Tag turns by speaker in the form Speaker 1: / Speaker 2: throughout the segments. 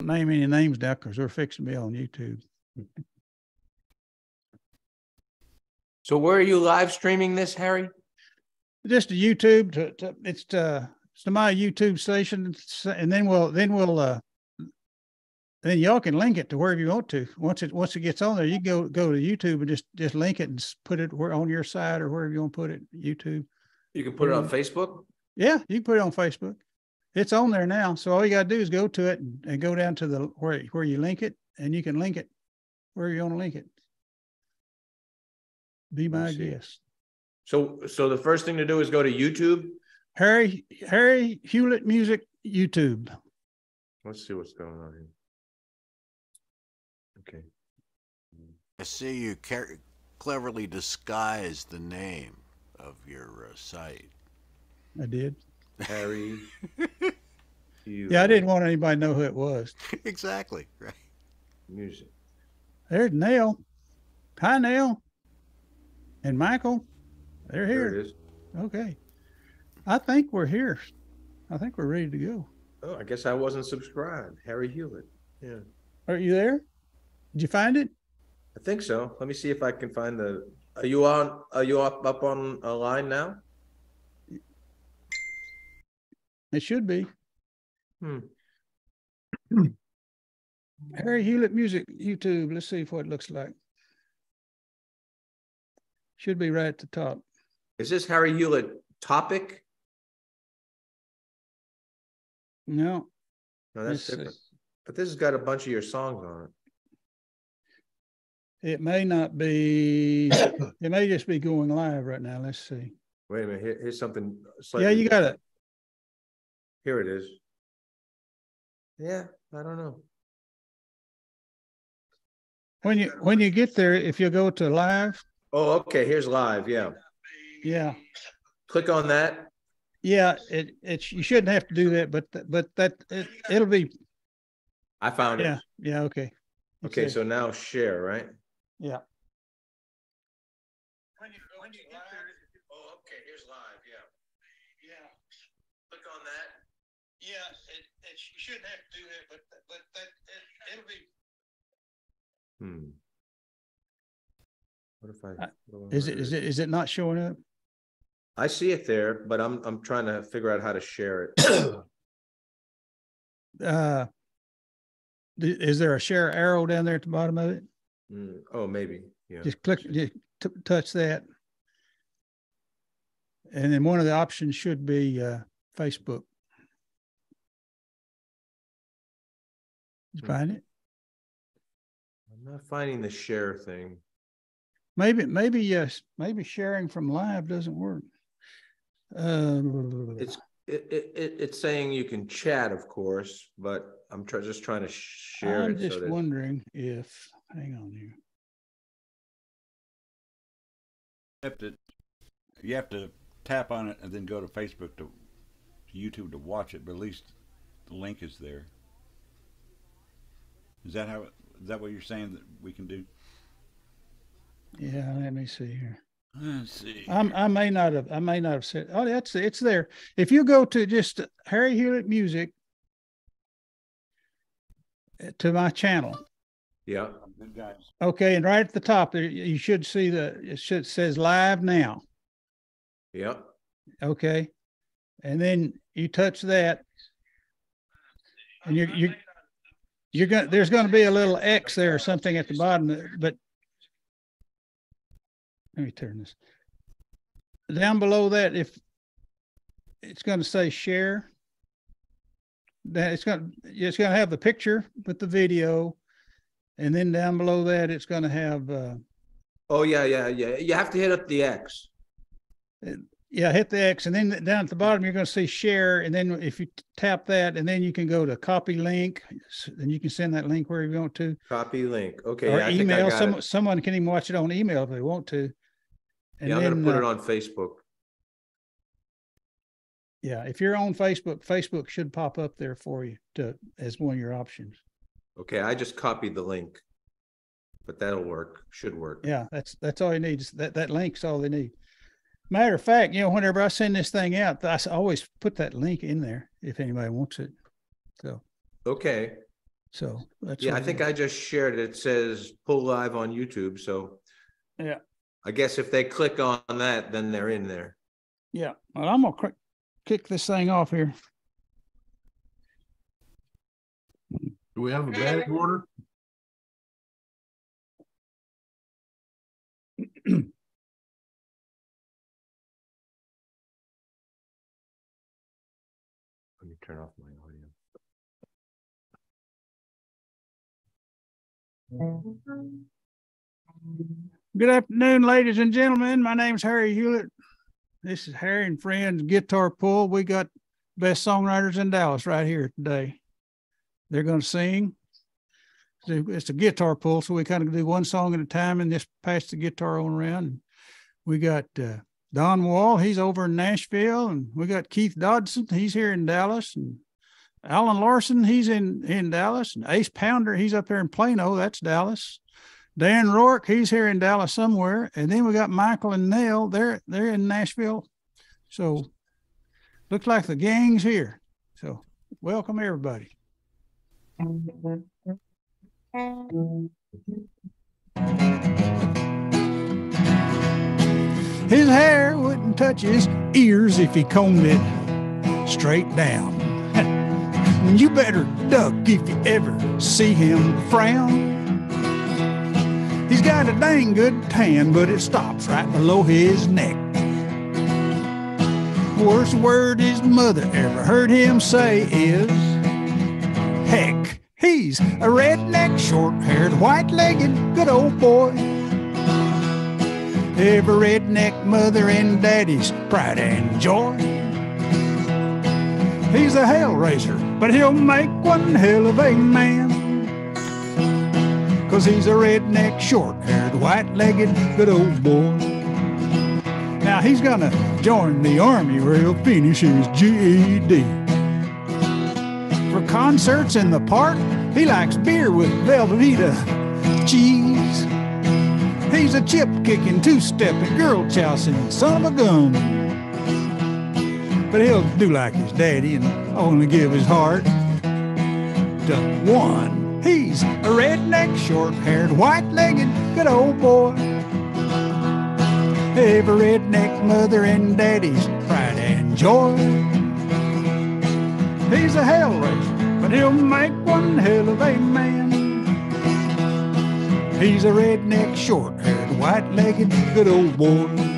Speaker 1: name any names now because we're fixing me on YouTube.
Speaker 2: So where are you live streaming this, Harry?
Speaker 1: Just to YouTube to, to it's to it's to my YouTube station, and then we'll then we'll uh then y'all can link it to wherever you want to. Once it once it gets on there, you go go to YouTube and just just link it and put it where on your side or wherever you want to put it. YouTube.
Speaker 2: You can put it on Facebook?
Speaker 1: Yeah, you can put it on Facebook. It's on there now. So all you gotta do is go to it and, and go down to the where where you link it, and you can link it where you want to link it. Be my guest.
Speaker 2: So, so the first thing to do is go to YouTube?
Speaker 1: Harry Harry Hewlett Music YouTube.
Speaker 2: Let's see what's going on here. Okay.
Speaker 3: I see you car- cleverly disguised the name of your uh, site.
Speaker 1: I did.
Speaker 2: Harry.
Speaker 1: Yeah, I uh, didn't want anybody to know who it was.
Speaker 3: exactly, right?
Speaker 2: Music.
Speaker 1: There's Nell. Hi, Nell. And Michael. They're
Speaker 2: There
Speaker 1: here.
Speaker 2: it is.
Speaker 1: Okay. I think we're here. I think we're ready to go.
Speaker 2: Oh, I guess I wasn't subscribed. Harry Hewlett. Yeah,
Speaker 1: Are you there? Did you find it?
Speaker 2: I think so. Let me see if I can find the, are you on, are you up, up on a line now?
Speaker 1: It should be.
Speaker 2: Hmm.
Speaker 1: Harry Hewlett Music YouTube. Let's see what it looks like. Should be right at the top.
Speaker 2: Is this Harry Hewlett topic?
Speaker 1: No.
Speaker 2: No, that's
Speaker 1: see.
Speaker 2: different. But this has got a bunch of your songs on it.
Speaker 1: It may not be, it may just be going live right now. Let's see.
Speaker 2: Wait a minute, here, here's something.
Speaker 1: Yeah,
Speaker 2: slightly
Speaker 1: you got it.
Speaker 2: Here it is. Yeah, I don't know.
Speaker 1: When you, when you get there, if you go to live,
Speaker 2: Oh, okay, here's live, yeah.
Speaker 1: yeah,
Speaker 2: Click on that.
Speaker 1: yeah, it, it's, you shouldn't have to do that, but, but that, it, it'll be,
Speaker 2: I found
Speaker 1: yeah,
Speaker 2: it.
Speaker 1: yeah, Yeah, okay.
Speaker 2: Okay,
Speaker 1: there.
Speaker 2: so now share, right?
Speaker 1: Yeah.
Speaker 2: Oh, okay, here's live, yeah.
Speaker 1: Yeah,
Speaker 2: Click on that.
Speaker 1: yeah, it, it, you shouldn't have to do that, but, but that, it, it'll be.
Speaker 2: Hmm. What if I?
Speaker 1: Uh, is it is it is it not showing up?
Speaker 2: I see it there, but I'm, I'm trying to figure out how to share it.
Speaker 1: Uh, is there a share arrow down there at the bottom of it?
Speaker 2: Hmm, Oh, maybe, yeah.
Speaker 1: Just click, just t- touch that. And then one of the options should be, uh, Facebook. You find it?
Speaker 2: I'm not finding the share thing.
Speaker 1: Maybe, maybe, yes, maybe sharing from live doesn't work. Uh,
Speaker 2: It's, it, it, it, it's saying you can chat, of course, but I'm try, just trying to share
Speaker 1: I'm
Speaker 2: it so
Speaker 1: just
Speaker 2: that.
Speaker 1: wondering if, hang on here.
Speaker 4: You have to, you have to tap on it and then go to Facebook to, to YouTube to watch it, but at least the link is there. Is that how, is that what you're saying that we can do?
Speaker 1: Yeah, let me see here.
Speaker 4: Let's see.
Speaker 1: I'm, I may not have, I may not have said, oh, that's, it's there. If you go to just Harry Hewlett Music uh, to my channel,
Speaker 2: Yeah,
Speaker 4: Good guys.
Speaker 1: okay, and right at the top there, you should see the, it should, says live now,
Speaker 2: yeah.
Speaker 1: okay? And then you touch that. And you're, you're, you're gonna, there's gonna be a little X there or something at the bottom, but let me turn this. Down below that, if it's gonna say share, that it's gonna, it's gonna have the picture with the video. And then down below that, it's gonna have, uh,
Speaker 2: Oh, yeah, yeah, yeah. You have to hit up the X.
Speaker 1: yeah, hit the X and then down at the bottom, you're gonna see share. And then if you tap that and then you can go to copy link, and you can send that link wherever you want to.
Speaker 2: Copy link. Okay,
Speaker 1: Or
Speaker 2: yeah, I think I
Speaker 1: email,
Speaker 2: got
Speaker 1: some,
Speaker 2: it.
Speaker 1: someone can even watch it on email if they want to. And
Speaker 2: Yeah, I'm gonna
Speaker 1: then,
Speaker 2: put it
Speaker 1: uh,
Speaker 2: on Facebook.
Speaker 1: Yeah, if you're on Facebook, Facebook should pop up there for you to, as one of your options.
Speaker 2: Okay, I just copied the link. But that'll work, should work.
Speaker 1: Yeah, that's, that's all you need. That, that link's all they need. Matter of fact, you know, whenever I send this thing out, I always put that link in there if anybody wants it. So,
Speaker 2: Okay,
Speaker 1: So that's
Speaker 2: Yeah, I think I just shared it. It says pull live on YouTube, so.
Speaker 1: Yeah.
Speaker 2: I guess if they click on that, then they're in there.
Speaker 1: Yeah, well, I'm gonna cr- kick this thing off here.
Speaker 5: Do we have a batting order?
Speaker 1: Good afternoon, ladies and gentlemen. My name's Harry Hewlett. This is Harry and Friends Guitar Pull. We got best songwriters in Dallas right here today. They're going to sing. It's a guitar pull, so we kind of do one song at a time and just pass the guitar on around. We got uh, Don Wall, he's over in Nashville, and we got Keith Dodson, he's here in Dallas, and Allen Larson, he's in in Dallas, and Ace Pounder, he's up there in Plano, that's Dallas. Dan Roark, he's here in Dallas somewhere, and then we got Michael and Nell. They're they're in Nashville, so looks like the gang's here. So welcome everybody. His hair wouldn't touch his ears if he combed it straight down. You better duck if you ever see him frown. He's got a dang good tan, but it stops right below his neck. Worst word his mother ever heard him say is, heck, he's a redneck, short haired, white legged, good old boy. Every redneck mother and daddy's pride and joy. He's a hell raiser, but he'll make one hell of a man. Cause he's a redneck, short haired, white legged, good old boy. Now he's gonna join the army where he'll finish his GED. For concerts in the park, he likes beer with Velveeta cheese. He's a chip kicking, two stepping, girl chousing son of a gun. But he'll do like his daddy and only give his heart to one. He's a redneck, short haired, white legged, good old boy. Every redneck mother and daddy's pride and joy. He's a hell raiser, but he'll make one hell of a man. He's a redneck, short haired, white legged, good old boy.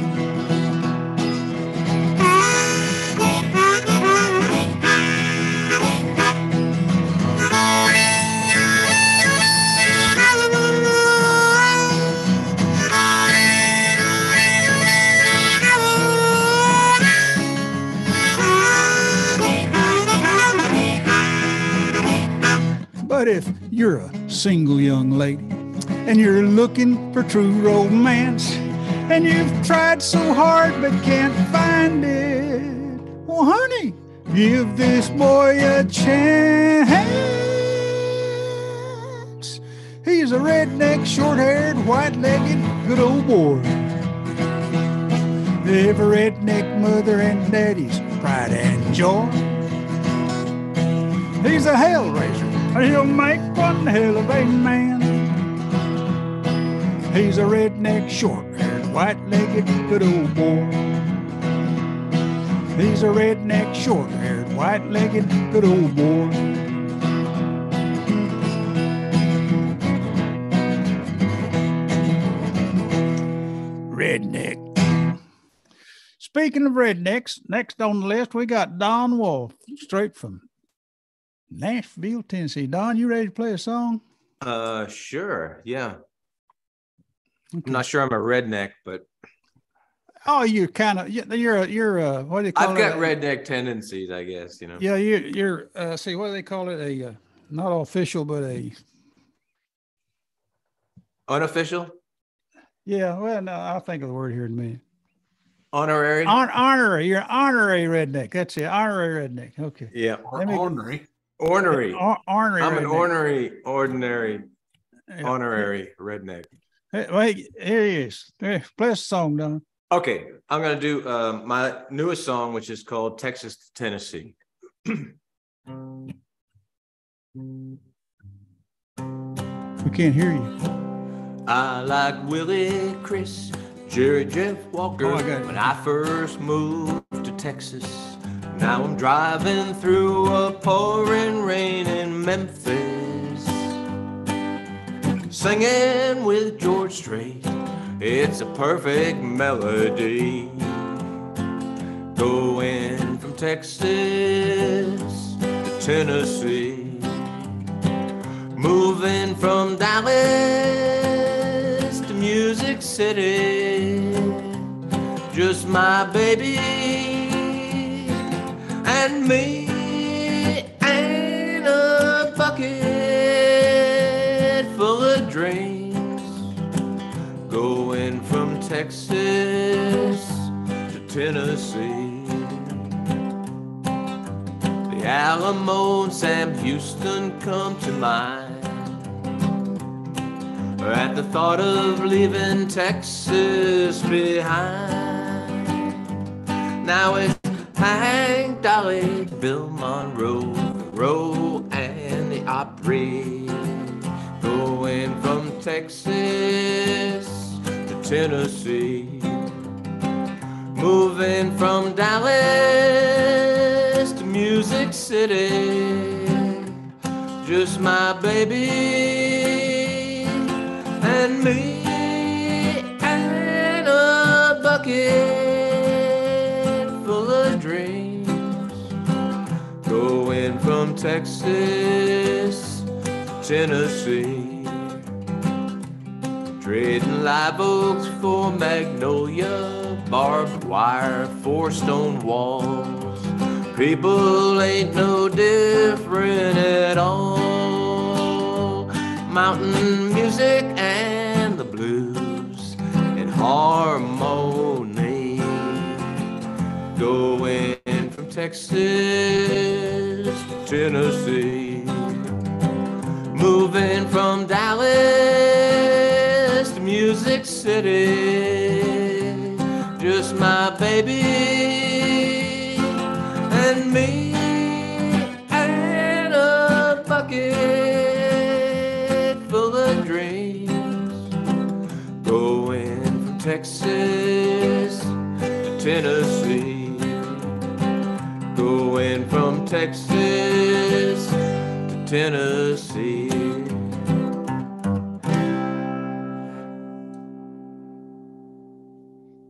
Speaker 1: If you're a single young lady and you're looking for true romance and you've tried so hard but can't find it, well, honey, give this boy a chance. He's a redneck, short haired, white legged, good old boy. Every redneck mother and daddy's pride and joy. He's a hell raiser, he'll make one hell of a man. He's a redneck, short haired, white legged, good old boy. He's a redneck, short haired, white legged, good old boy. Redneck. Speaking of rednecks, next on the list we got Don Wall, straight from Nashville, Tennessee. Don, you ready to play a song?
Speaker 2: Uh, sure, yeah.
Speaker 1: Okay.
Speaker 2: I'm not sure I'm a redneck, but
Speaker 1: Oh, you're kind of you're a you're a what do you call it?
Speaker 2: I've got redneck tendencies, I guess, you know.
Speaker 1: Yeah, you're you're uh, see what do they call it? A uh, not official, but a
Speaker 2: Unofficial,
Speaker 1: yeah. Well, no, I'll think of the word here in a minute.
Speaker 2: honorary.
Speaker 1: Hon- honorary, you're honorary redneck. That's it, honorary redneck. Okay,
Speaker 2: Yeah,
Speaker 1: Let me-
Speaker 5: Ornery.
Speaker 2: Ornery.
Speaker 1: Or- honorary.
Speaker 2: I'm an
Speaker 1: redneck.
Speaker 2: ornery, ordinary,
Speaker 1: Yeah.
Speaker 2: honorary redneck.
Speaker 1: Hey, wait, here he is. Hey, play a song, Don.
Speaker 2: Okay, I'm gonna do um, my newest song, which is called Texas to Tennessee.
Speaker 1: We can't hear you.
Speaker 2: I like Willie, Chris, Jerry, Jeff Walker.
Speaker 1: Oh, I
Speaker 2: when I first moved to Texas, now I'm driving through a pouring rain in Memphis, singing with George Strait. It's a perfect melody. Going from Texas to Tennessee. Moving from Dallas to Music City. Just my baby and me and a bucket full of dreams. Going from Texas to Tennessee. The Alamo and Sam Houston come to mind at the thought of leaving Texas behind. Now it's Hank, Dolly, Bill Monroe, Roe, and the Opry going from Texas to Tennessee. Moving from Dallas to Music City. Just my baby and me and a bucket Texas Tennessee. Trading live oaks for magnolia, barbed wire for stone walls. People ain't no different at all. Mountain music and the blues in harmony. Going from Texas Tennessee. Moving from Dallas to Music City. Just my baby and me and a bucket full of dreams. Going from Texas to Tennessee. Texas to Tennessee.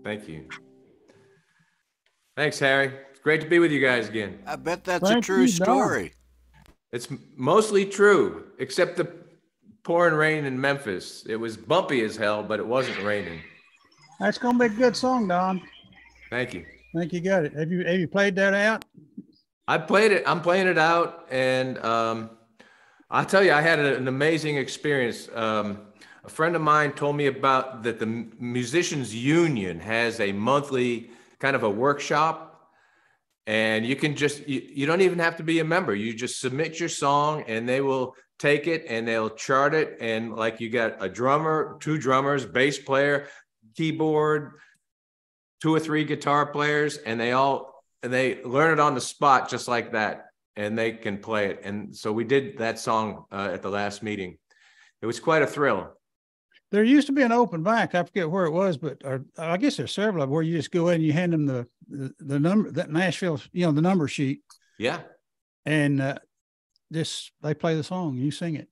Speaker 2: Thank you. Thanks, Harry. It's great to be with you guys again.
Speaker 3: I bet that's a true
Speaker 1: you, Don.
Speaker 3: story.
Speaker 2: It's mostly true, except the pouring rain in Memphis. It was bumpy as hell, but it wasn't raining.
Speaker 1: That's gonna be a good song, Don.
Speaker 2: Thank you.
Speaker 1: I think you got it. Have you have you played that out?
Speaker 2: I played it. I'm playing it out, and um, I'll tell you, I had an amazing experience. Um, a friend of mine told me about that the musicians union has a monthly kind of a workshop, and you can just you, you don't even have to be a member. You just submit your song, and they will take it and they'll chart it. And like you got a drummer, two drummers, bass player, keyboard, two or three guitar players, and they all they learn it on the spot just like that and they can play it and so we did that song uh, at the last meeting it was quite a thrill
Speaker 1: There used to be an open mic. I forget where it was, but or I guess there's several where you just go in and you hand them the the, the number that Nashville, you know, the number sheet,
Speaker 2: yeah
Speaker 1: and uh, just they play the song. You sing it,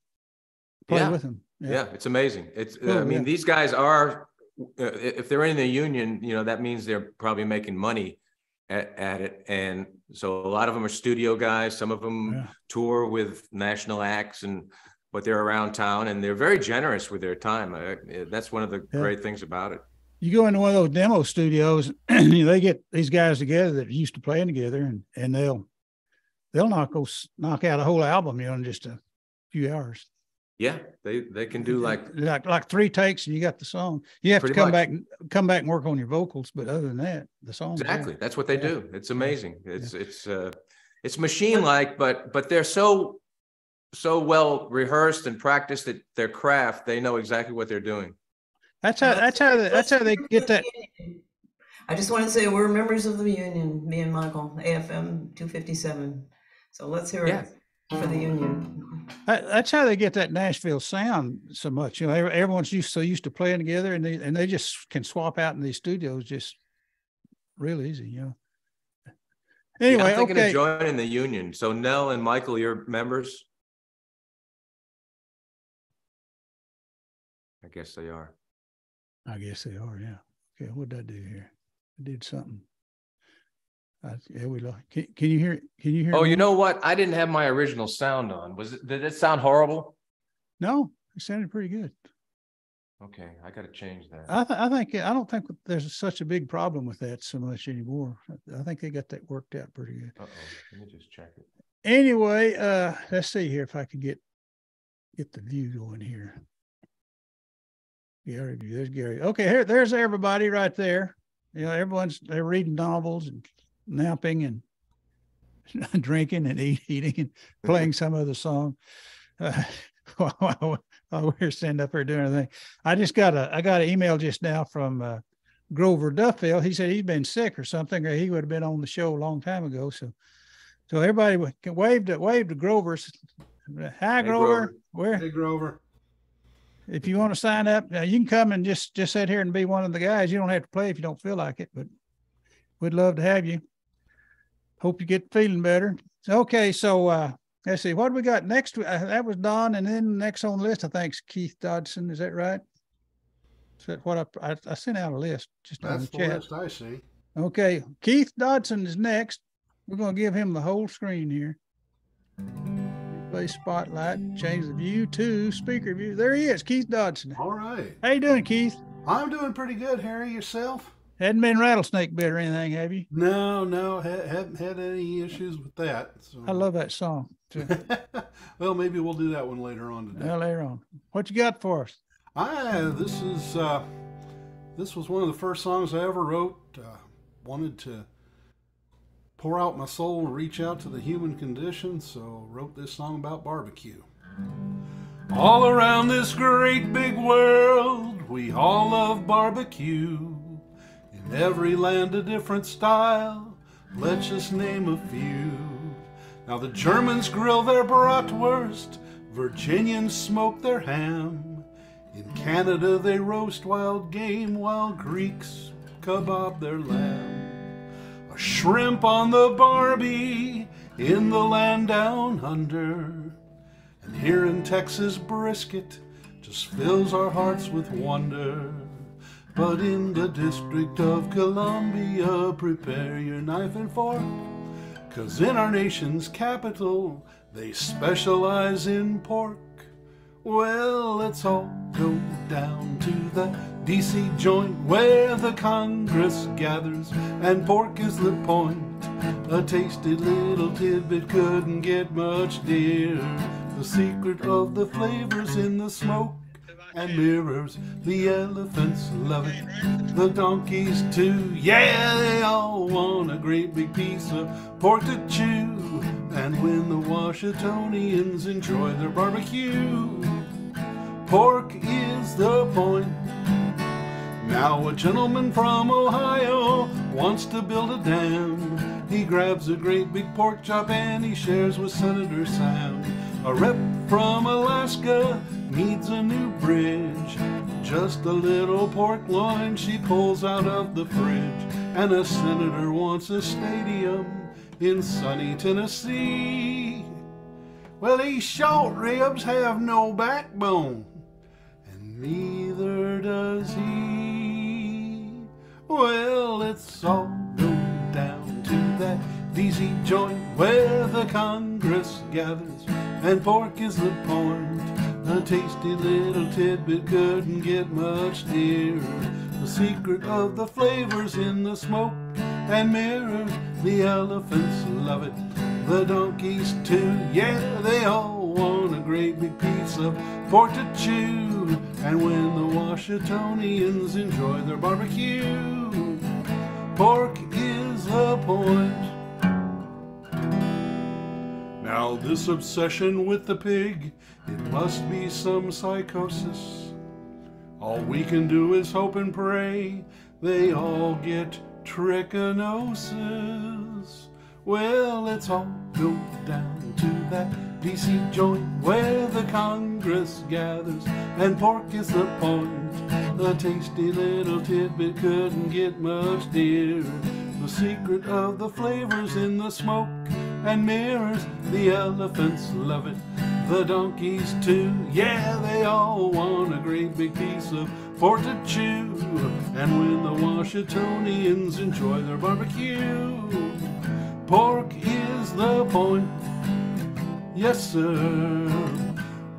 Speaker 1: play
Speaker 2: Yeah.
Speaker 1: with them.
Speaker 2: yeah, it's amazing it's uh, i mean
Speaker 1: yeah.
Speaker 2: these guys are uh, if they're in the union you know that means they're probably making money at, at it and so a lot of them are studio guys some of them
Speaker 1: Yeah.
Speaker 2: tour with national acts and but they're around town and they're very generous with their time uh, that's one of the
Speaker 1: Yeah.
Speaker 2: great things about it
Speaker 1: You go into one of those demo studios, and they get these guys together that are used to playing together, and and they'll they'll knock those knock out a whole album, you know, in just a few hours.
Speaker 2: Yeah they they can do like
Speaker 1: like like three takes and you got the song. You have to come
Speaker 2: much.
Speaker 1: back and come back and work on your vocals, but other than that, the song
Speaker 2: Exactly. That's what they
Speaker 1: Yeah.
Speaker 2: do. It's amazing. It's it's uh it's machine like, but but they're so so well rehearsed and practiced at their craft. They know exactly what they're doing.
Speaker 1: That's how that's how they, that's how they get that.
Speaker 6: I just want to say we're members of the union, me and Michael, AFM 257. So let's hear
Speaker 2: Yeah.
Speaker 6: it. For the um, union.
Speaker 1: That, that's how they get that Nashville sound so much. You know, everyone's used so used to playing together, and they and they just can swap out in these studios just real easy. You know.
Speaker 2: Yeah,
Speaker 1: Anyway,
Speaker 2: I'm thinking
Speaker 1: okay.
Speaker 2: of joining the union. So Nell and Michael, you're members? I guess they are.
Speaker 1: I guess they are. Yeah. Okay. What did I do here? I did something. I, yeah, we lost. Can, can you hear? Can you hear?
Speaker 2: Oh,
Speaker 1: me?
Speaker 2: you know what? I didn't have my original sound on. Was it, did it sound horrible?
Speaker 1: No, it sounded pretty good.
Speaker 2: Okay, I gotta change that.
Speaker 1: I, th- I think I don't think there's such a big problem with that so much anymore. I- I think they got that worked out pretty good.
Speaker 2: Uh-oh, let me just check it.
Speaker 1: Anyway, uh, let's see here if I can get get the view going here. Gary. There's Gary. Okay, here, there's everybody right there. You know, everyone's they're reading novels and napping and drinking and eat, eating and playing some other song. Uh, while, while we're standing up here doing anything. I just got a I got an email just now from uh, Grover Duffield. He said he's been sick or something, or he would have been on the show a long time ago. So, so everybody wa- can wave to wave to Grover. Hi, Grover.
Speaker 2: Grover.
Speaker 1: Where
Speaker 5: Hey, Grover.
Speaker 1: if you want to sign up, you can come and just just sit here and be one of the guys. You don't have to play if you don't feel like it, but we'd love to have you. Hope you get feeling better. Okay, so uh, let's see what do we got next. Uh, that was Don, and then next on the list, I think is Keith Dodson. Is that right? Is that what I, I I sent out a list just on
Speaker 5: That's
Speaker 1: the
Speaker 5: the
Speaker 1: chat.
Speaker 5: list I see.
Speaker 1: Okay, Keith Dodson is next. We're gonna give him the whole screen here. Play spotlight, change the view to speaker view. There he is, Keith Dodson.
Speaker 5: All right.
Speaker 1: How you doing, Keith?
Speaker 5: I'm doing pretty good, Harry. Yourself?
Speaker 1: Hadn't been rattlesnake bit or anything, have you?
Speaker 5: No, no, ha- haven't had any issues with that. So.
Speaker 1: I love that song. So,
Speaker 5: well, maybe we'll do that one later on today.
Speaker 1: well, later on. What you got for us?
Speaker 5: I this is uh, this was one of the first songs I ever wrote. Uh, wanted to pour out my soul and reach out to the human condition, so wrote this song about barbecue. All around this great big world, we all love barbecue. Every land, a different style. Let's just name a few. Now the Germans grill their bratwurst, Virginians smoke their ham. In Canada they roast wild game, while Greeks kebab their lamb. A shrimp on the barbie in the land down under. And here in Texas, brisket just fills our hearts with wonder. But in the District of Columbia, prepare your knife and fork. Cause in our nation's capital, they specialize in pork. Well, let's all go down to the DC joint where the Congress gathers, and pork is the point. A tasty little tidbit couldn't get much dearer. The secret of the flavors in the smoke and mirrors. The elephants love it, the donkeys too. Yeah, they all want a great big piece of pork to chew. And when the Washingtonians enjoy their barbecue, pork is the point. Now a gentleman from Ohio wants to build a dam. He grabs a great big pork chop and he shares with Senator Sam. A rep from Alaska needs a new bridge. Just a little pork loin she pulls out of the fridge. And a senator wants a stadium in sunny Tennessee. Well, these short ribs have no backbone, and neither does he. Well, let's all go down to that DC joint where the Congress gathers, and pork is the point. A tasty little tidbit couldn't get much nearer. The secret of the flavors in the smoke and mirrors. The elephants love it, the donkeys too. Yeah, they all want a great big piece of pork to chew. And when the Washingtonians enjoy their barbecue, pork is the point. Now, this obsession with the pig, it must be some psychosis. All we can do is hope and pray they all get trichinosis. Well, let's all go down to that DC joint where the Congress gathers, and pork is the point. A tasty little tidbit couldn't get much dearer. The secret of the flavors in the smoke and mirrors. The elephants love it, the donkeys too. Yeah, they all want a great big piece of pork to chew. And when the Washingtonians enjoy their barbecue, pork is the point. Yes, sir.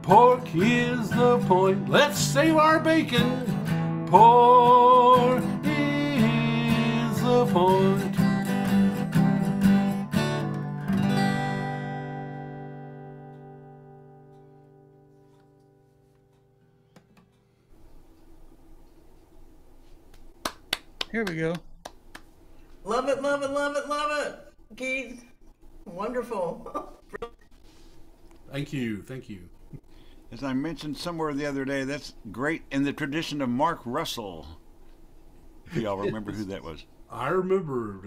Speaker 5: Pork is the point. Let's save our bacon. Pork is the point.
Speaker 1: Here we go.
Speaker 6: Love it, love it, love it, love it. Keith, wonderful.
Speaker 5: Thank you. Thank you.
Speaker 4: As I mentioned somewhere the other day, that's great in the tradition of Mark Russell. If y'all remember who that was.
Speaker 5: I remember.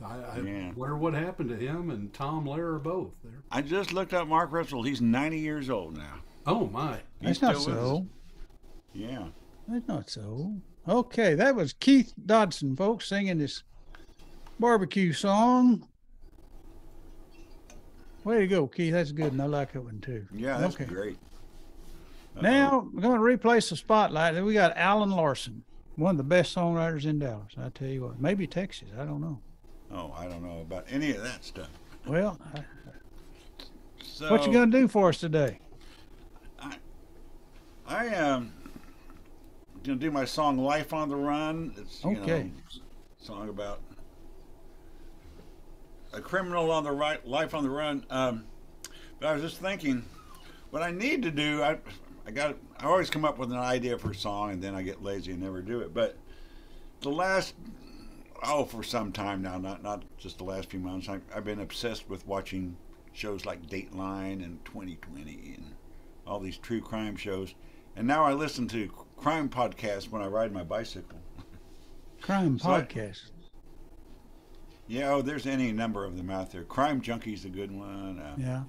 Speaker 5: Uh, I, I
Speaker 4: Yeah.
Speaker 5: wonder what happened to him and Tom Lehrer both. There.
Speaker 4: I just looked up Mark Russell. He's 90 years old now.
Speaker 5: Oh my.
Speaker 4: He's
Speaker 1: That's not
Speaker 4: still with us.
Speaker 1: so.
Speaker 4: Yeah.
Speaker 1: That's not so. Okay, that was Keith Dodson, folks, singing this barbecue song. Way to go, Keith. That's good, and I like that one too.
Speaker 4: Yeah, that's
Speaker 1: Okay.
Speaker 4: great. Uh-oh.
Speaker 1: Now we're going to replace the spotlight. We got Allen Larson, one of the best songwriters in Dallas. I tell you what, maybe Texas. I don't know.
Speaker 4: Oh, I don't know about any of that stuff.
Speaker 1: Well, I-
Speaker 4: So,
Speaker 1: what you going to do for us today?
Speaker 4: I am um, gonna do my song "Life on the Run." It's you
Speaker 1: Okay.
Speaker 4: know, song about a criminal on the right, life on the run. Um, but I was just thinking, what I need to do, I, I got, I always come up with an idea for a song and then I get lazy and never do it. But the last, oh, for some time now, not not just the last few months, I, I've been obsessed with watching shows like Dateline and 2020 and all these true crime shows. And now I listen to crime podcast when I ride my bicycle.
Speaker 1: Crime
Speaker 4: So I-
Speaker 1: podcast.
Speaker 4: Yeah, oh, there's any number of them out there. Crime Junkie's a good one. Uh,
Speaker 1: Yeah.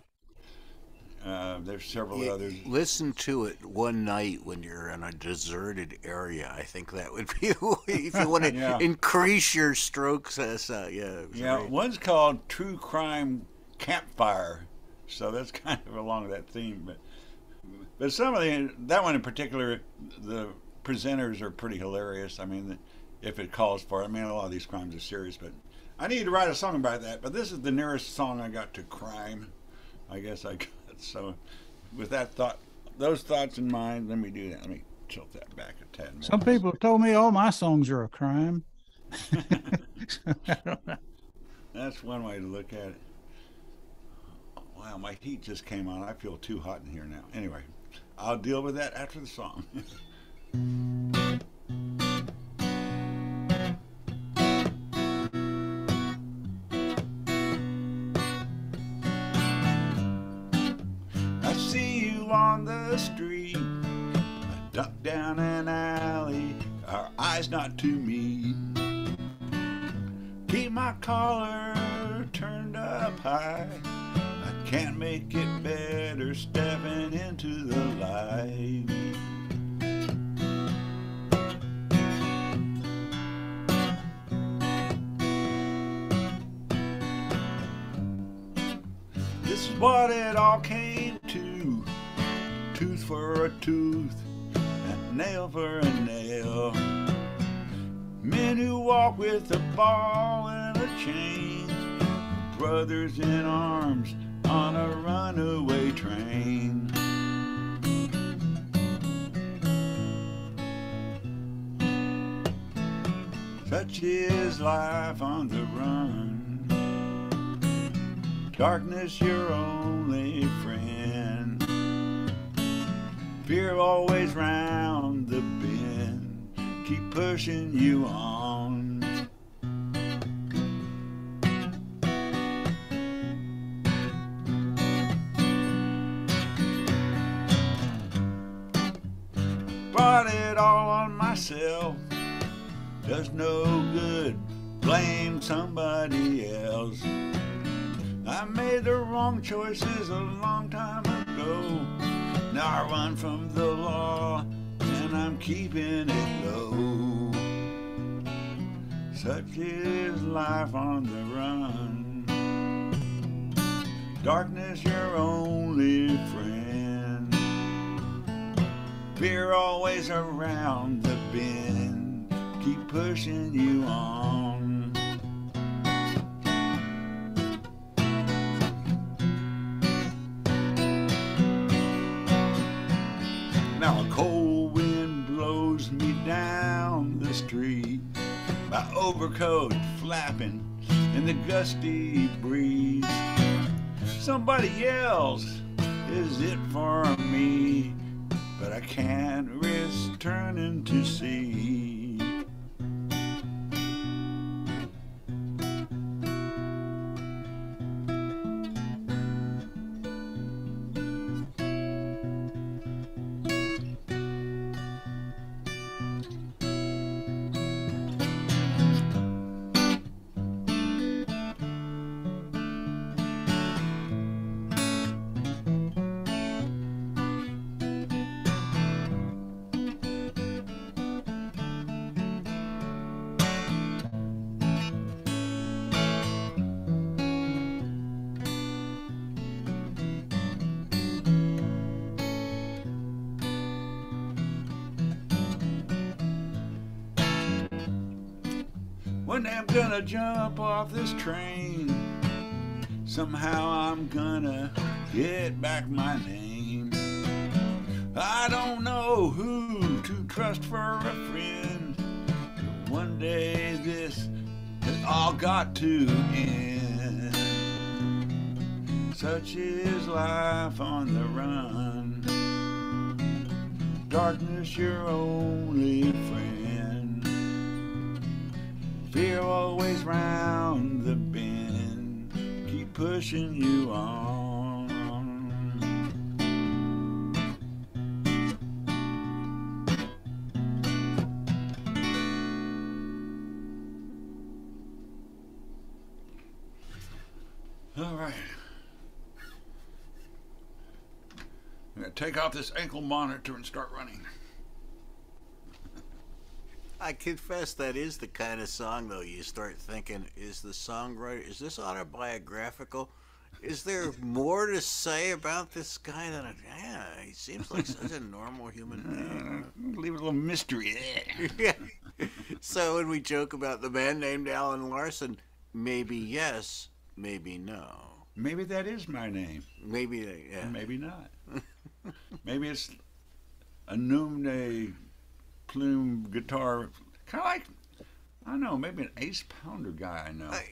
Speaker 4: uh, there's several
Speaker 3: Yeah,
Speaker 4: others.
Speaker 3: Listen to it one night when you're in a deserted area. I think that would be if you want to
Speaker 4: Yeah.
Speaker 3: increase your strokes. As, uh, yeah,
Speaker 4: Yeah,
Speaker 3: great.
Speaker 4: one's called True Crime Campfire, so that's kind of along that theme. But but some of the that one in particular, the presenters are pretty hilarious. I mean, if it calls for it. I mean, a lot of these crimes are serious, but I need to write a song about that. But this is the nearest song I got to crime. I guess I got so. With that thought, those thoughts in mind, let me do that. Let me tilt that back a tad. more.
Speaker 1: Some people have told me all my songs are a crime. I don't know.
Speaker 4: That's one way to look at it. Wow, my heat just came on. I feel too hot in here now. Anyway, I'll deal with that after the song. I see you on the street, a duck down an alley, our eyes not to meet. Keep my collar turned up high. I can't make it better stepping what it all came to. Tooth for a tooth, and nail for a nail. Men who walk with a ball and a chain. Brothers in arms on a runaway train. Such is life on the run. Darkness, your only friend. Fear always round the bend. Keep pushing you on. Brought it all on myself. Does no good. Blame somebody else. I made the wrong choices a long time ago. Now I run from the law and I'm keeping it low. Such is life on the run. Darkness, your only friend. Fear always around the bend. Keep pushing you on. Now a cold wind blows me down the street. My overcoat flapping in the gusty breeze. Somebody yells, Is it for me? But I can't risk turning to see. I'm jump off this train. Somehow I'm gonna get back my name. I don't know who to trust for a friend. But one day this has all got to end. Such is life on the run. Darkness, your only friend. Fear always round the bend, keep pushing you on. All right. I'm gonna take off this ankle monitor and start running.
Speaker 3: I confess that is the kind of song, though, you start thinking, is the songwriter, is this autobiographical? Is there more to say about this guy than, a, yeah, he seems like such a normal human uh, being.
Speaker 4: Leave a little mystery.
Speaker 3: yeah. So when we joke about the man named Allen Larson, maybe yes, maybe no.
Speaker 4: Maybe that is my name.
Speaker 3: Maybe, yeah.
Speaker 4: Maybe not. maybe it's a nom de plume guitar, kind of like I don't know, maybe an Ace Pounder guy I know.
Speaker 3: I-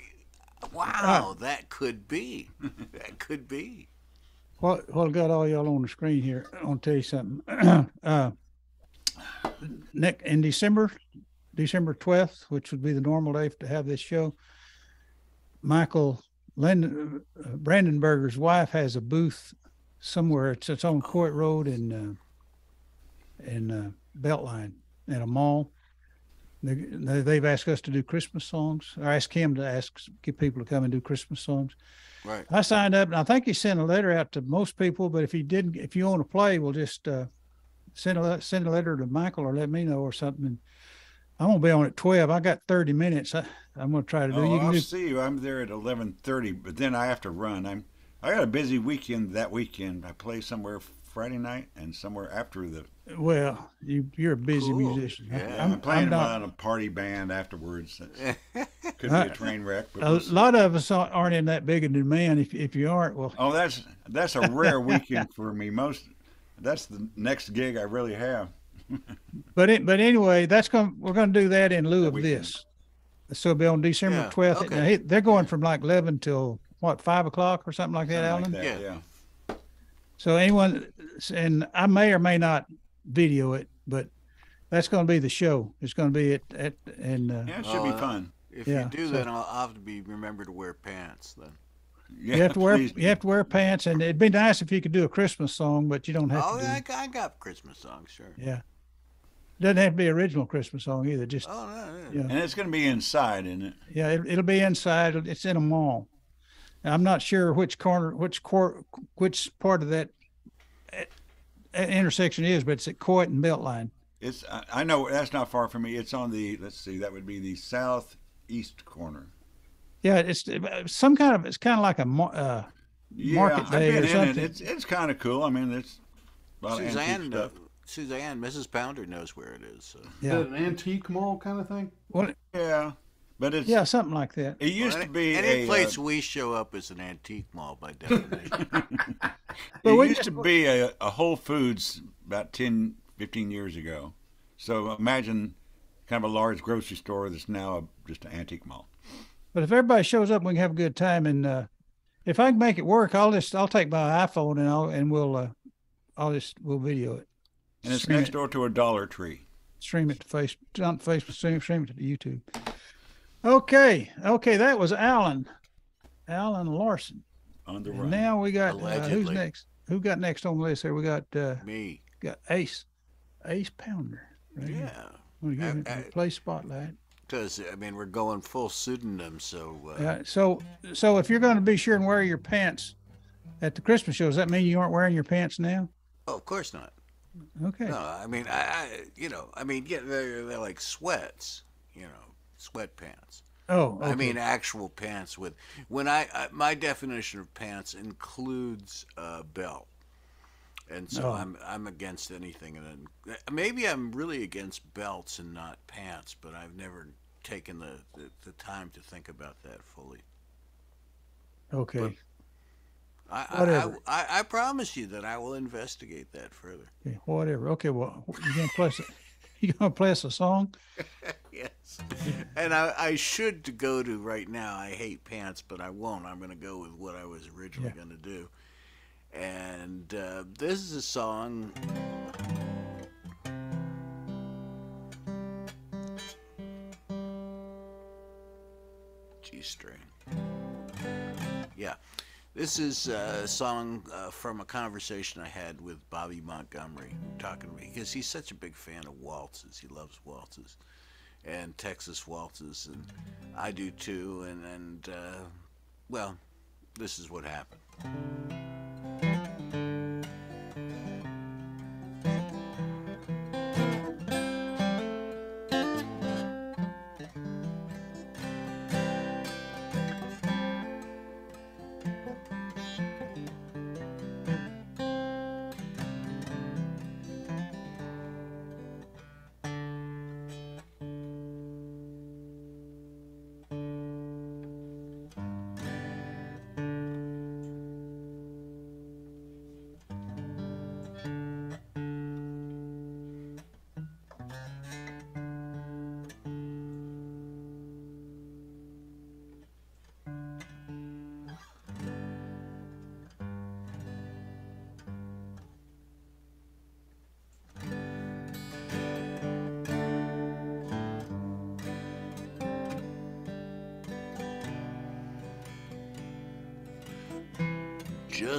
Speaker 3: wow, that could be. That could be.
Speaker 1: While, while I got all y'all on the screen here, I want to tell you something. uh, next, in December, December 12th, which would be the normal day to have this show, Michael Linden, uh, Brandenberger's wife has a booth somewhere. It's, it's on Coit Road in, uh, in uh, Beltline in a mall. They, they- they've asked us to do Christmas songs. I asked him to ask, get people to come and do Christmas songs.
Speaker 3: Right.
Speaker 1: I signed up, and I think he sent a letter out to most people. But if he didn't, if you want to play, we'll just uh, send a send a letter to Michael or let me know or something. And I'm gonna be on at twelve. I got thirty minutes. I, I'm gonna try to do.
Speaker 4: Oh,
Speaker 1: you can
Speaker 4: I'll
Speaker 1: do
Speaker 4: see you. I'm there at eleven thirty, but then I have to run. I'm I got a busy weekend that weekend. I play somewhere Friday night and somewhere after the.
Speaker 1: well. You you're a busy
Speaker 3: Cool.
Speaker 1: musician. I-
Speaker 3: Yeah,
Speaker 4: I'm,
Speaker 1: I'm,
Speaker 4: playing
Speaker 1: I'm not-
Speaker 4: on a party band afterwards. That's- Could be
Speaker 1: Uh,
Speaker 4: a train wreck. But
Speaker 1: a
Speaker 4: we'll
Speaker 1: lot of us aren't aren't in that big a demand. If if you aren't, well,
Speaker 4: Oh, that's that's a rare weekend for me. Most that's the next gig I really have.
Speaker 1: but it, but anyway, that's going. to We're gonna do that in lieu
Speaker 4: That
Speaker 1: of
Speaker 4: weekend.
Speaker 1: this. So it'll be on December twelfth.
Speaker 3: Yeah,
Speaker 1: twelfth.
Speaker 3: okay.
Speaker 1: They're going from like eleven till what five o'clock or something like that,
Speaker 4: Something
Speaker 1: Allen.
Speaker 4: like that,
Speaker 3: Yeah.
Speaker 4: yeah.
Speaker 1: So anyone, and I may or may not video it, but that's going to be the show. It's going to be at, at and uh,
Speaker 4: Yeah, it should be
Speaker 3: Uh,
Speaker 4: fun.
Speaker 3: If
Speaker 1: Yeah,
Speaker 3: you do,
Speaker 1: so-
Speaker 3: then I'll, I'll have to be remember to wear pants then.
Speaker 4: Yeah,
Speaker 1: you have to wear
Speaker 4: please
Speaker 1: you have to wear pants, and it'd be nice if you could do a Christmas song, but you don't have
Speaker 3: Oh,
Speaker 1: to. do-
Speaker 3: yeah, I, got- I got Christmas songs, sure.
Speaker 1: yeah, doesn't have to be original Christmas song either. Just
Speaker 3: Oh, no, no.
Speaker 1: yeah,
Speaker 4: And it's going to be inside, isn't it?
Speaker 1: yeah, it, it'll be inside. It's in a mall, I'm not sure which corner, which cor, which part of that intersection is, but it's at Coit and Beltline.
Speaker 4: It's I, I know that's not far from me. It's on the let's see, that would be the southeast corner.
Speaker 1: Yeah, it's uh, some kind of it's kind of like a mar- uh,
Speaker 4: Yeah,
Speaker 1: market
Speaker 4: I've
Speaker 1: day
Speaker 4: been
Speaker 1: or
Speaker 4: in
Speaker 1: something.
Speaker 4: it. It's it's kind of cool. I mean, it's a lot of antique
Speaker 3: Suzanne, uh. Suzanne, Mrs. Pounder knows where it is. So.
Speaker 5: Is
Speaker 1: yeah,
Speaker 5: that an antique mall kind of thing?
Speaker 1: well,
Speaker 4: Yeah, but it's
Speaker 1: yeah, something like that.
Speaker 4: It used
Speaker 3: Well,
Speaker 4: to be
Speaker 3: any
Speaker 4: a.
Speaker 3: place
Speaker 4: uh,
Speaker 3: we show up is an antique mall by definition.
Speaker 1: But
Speaker 4: it
Speaker 1: we
Speaker 4: used to be a, a Whole Foods about 10, 15 years ago. So imagine kind of a large grocery store that's now a, just an antique mall.
Speaker 1: But if everybody shows up, we can have a good time. And uh, if I can make it work, I'll just I'll take my iPhone and I'll and we'll uh, I'll just we'll video it,
Speaker 4: And it's
Speaker 1: Stream
Speaker 4: next
Speaker 1: it.
Speaker 4: door to a Dollar Tree.
Speaker 1: stream it to face not Facebook, stream, stream it to YouTube. Okay, okay, that was Allen, Allen Larson.
Speaker 4: On the
Speaker 1: And
Speaker 4: run.
Speaker 1: now we got uh, who's next? Who got next on the list here? We got uh,
Speaker 3: Me.
Speaker 1: got Ace, Ace Pounder. Right.
Speaker 3: Yeah.
Speaker 1: I'm gonna give
Speaker 3: I- I-
Speaker 1: play spotlight.
Speaker 3: Because, I mean, we're going full pseudonym, so. Uh,
Speaker 1: Yeah. So, so if you're going to be sure and wear your pants at the Christmas show, does that mean you aren't wearing your pants now?
Speaker 3: Oh, of course not.
Speaker 1: Okay.
Speaker 3: No, I mean, I, I you know, I mean, yeah, they're, they're like sweats, you know, sweatpants.
Speaker 1: Oh,
Speaker 3: I mean, actual pants with. When I, I my definition of pants includes a belt, and so
Speaker 1: Oh.
Speaker 3: I'm I'm against anything. And then maybe I'm really against belts and not pants, but I've never taken the the, the time to think about that fully.
Speaker 1: okay.
Speaker 3: I, I,
Speaker 1: Whatever.
Speaker 3: I, I, I promise you that I will investigate that further.
Speaker 1: okay. Whatever. Okay. Well, you us? a- You gonna play us a song?
Speaker 3: Yes. And I, I should go to right now. I hate pants, but I won't. I'm going to go with what I was originally going to do. And uh, this is a song. G string. Yeah. This is a song uh, from a conversation I had with Bobby Montgomery, talking to me because he's such a big fan of waltzes. He loves waltzes and Texas waltzes, and I do too. And and uh, well, this is what happened.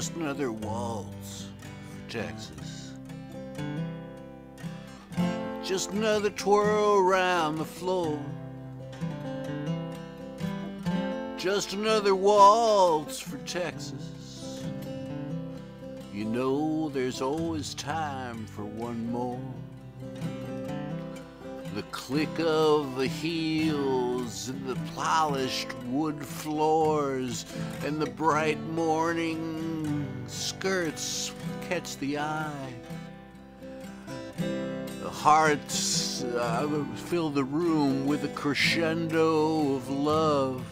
Speaker 3: Just another waltz for Texas. Just another twirl around the floor. Just another waltz for Texas. You know there's always time for one more. The click of the heels and the polished wood floors and the bright morning skirts catch the eye. The hearts uh, fill the room with a crescendo of love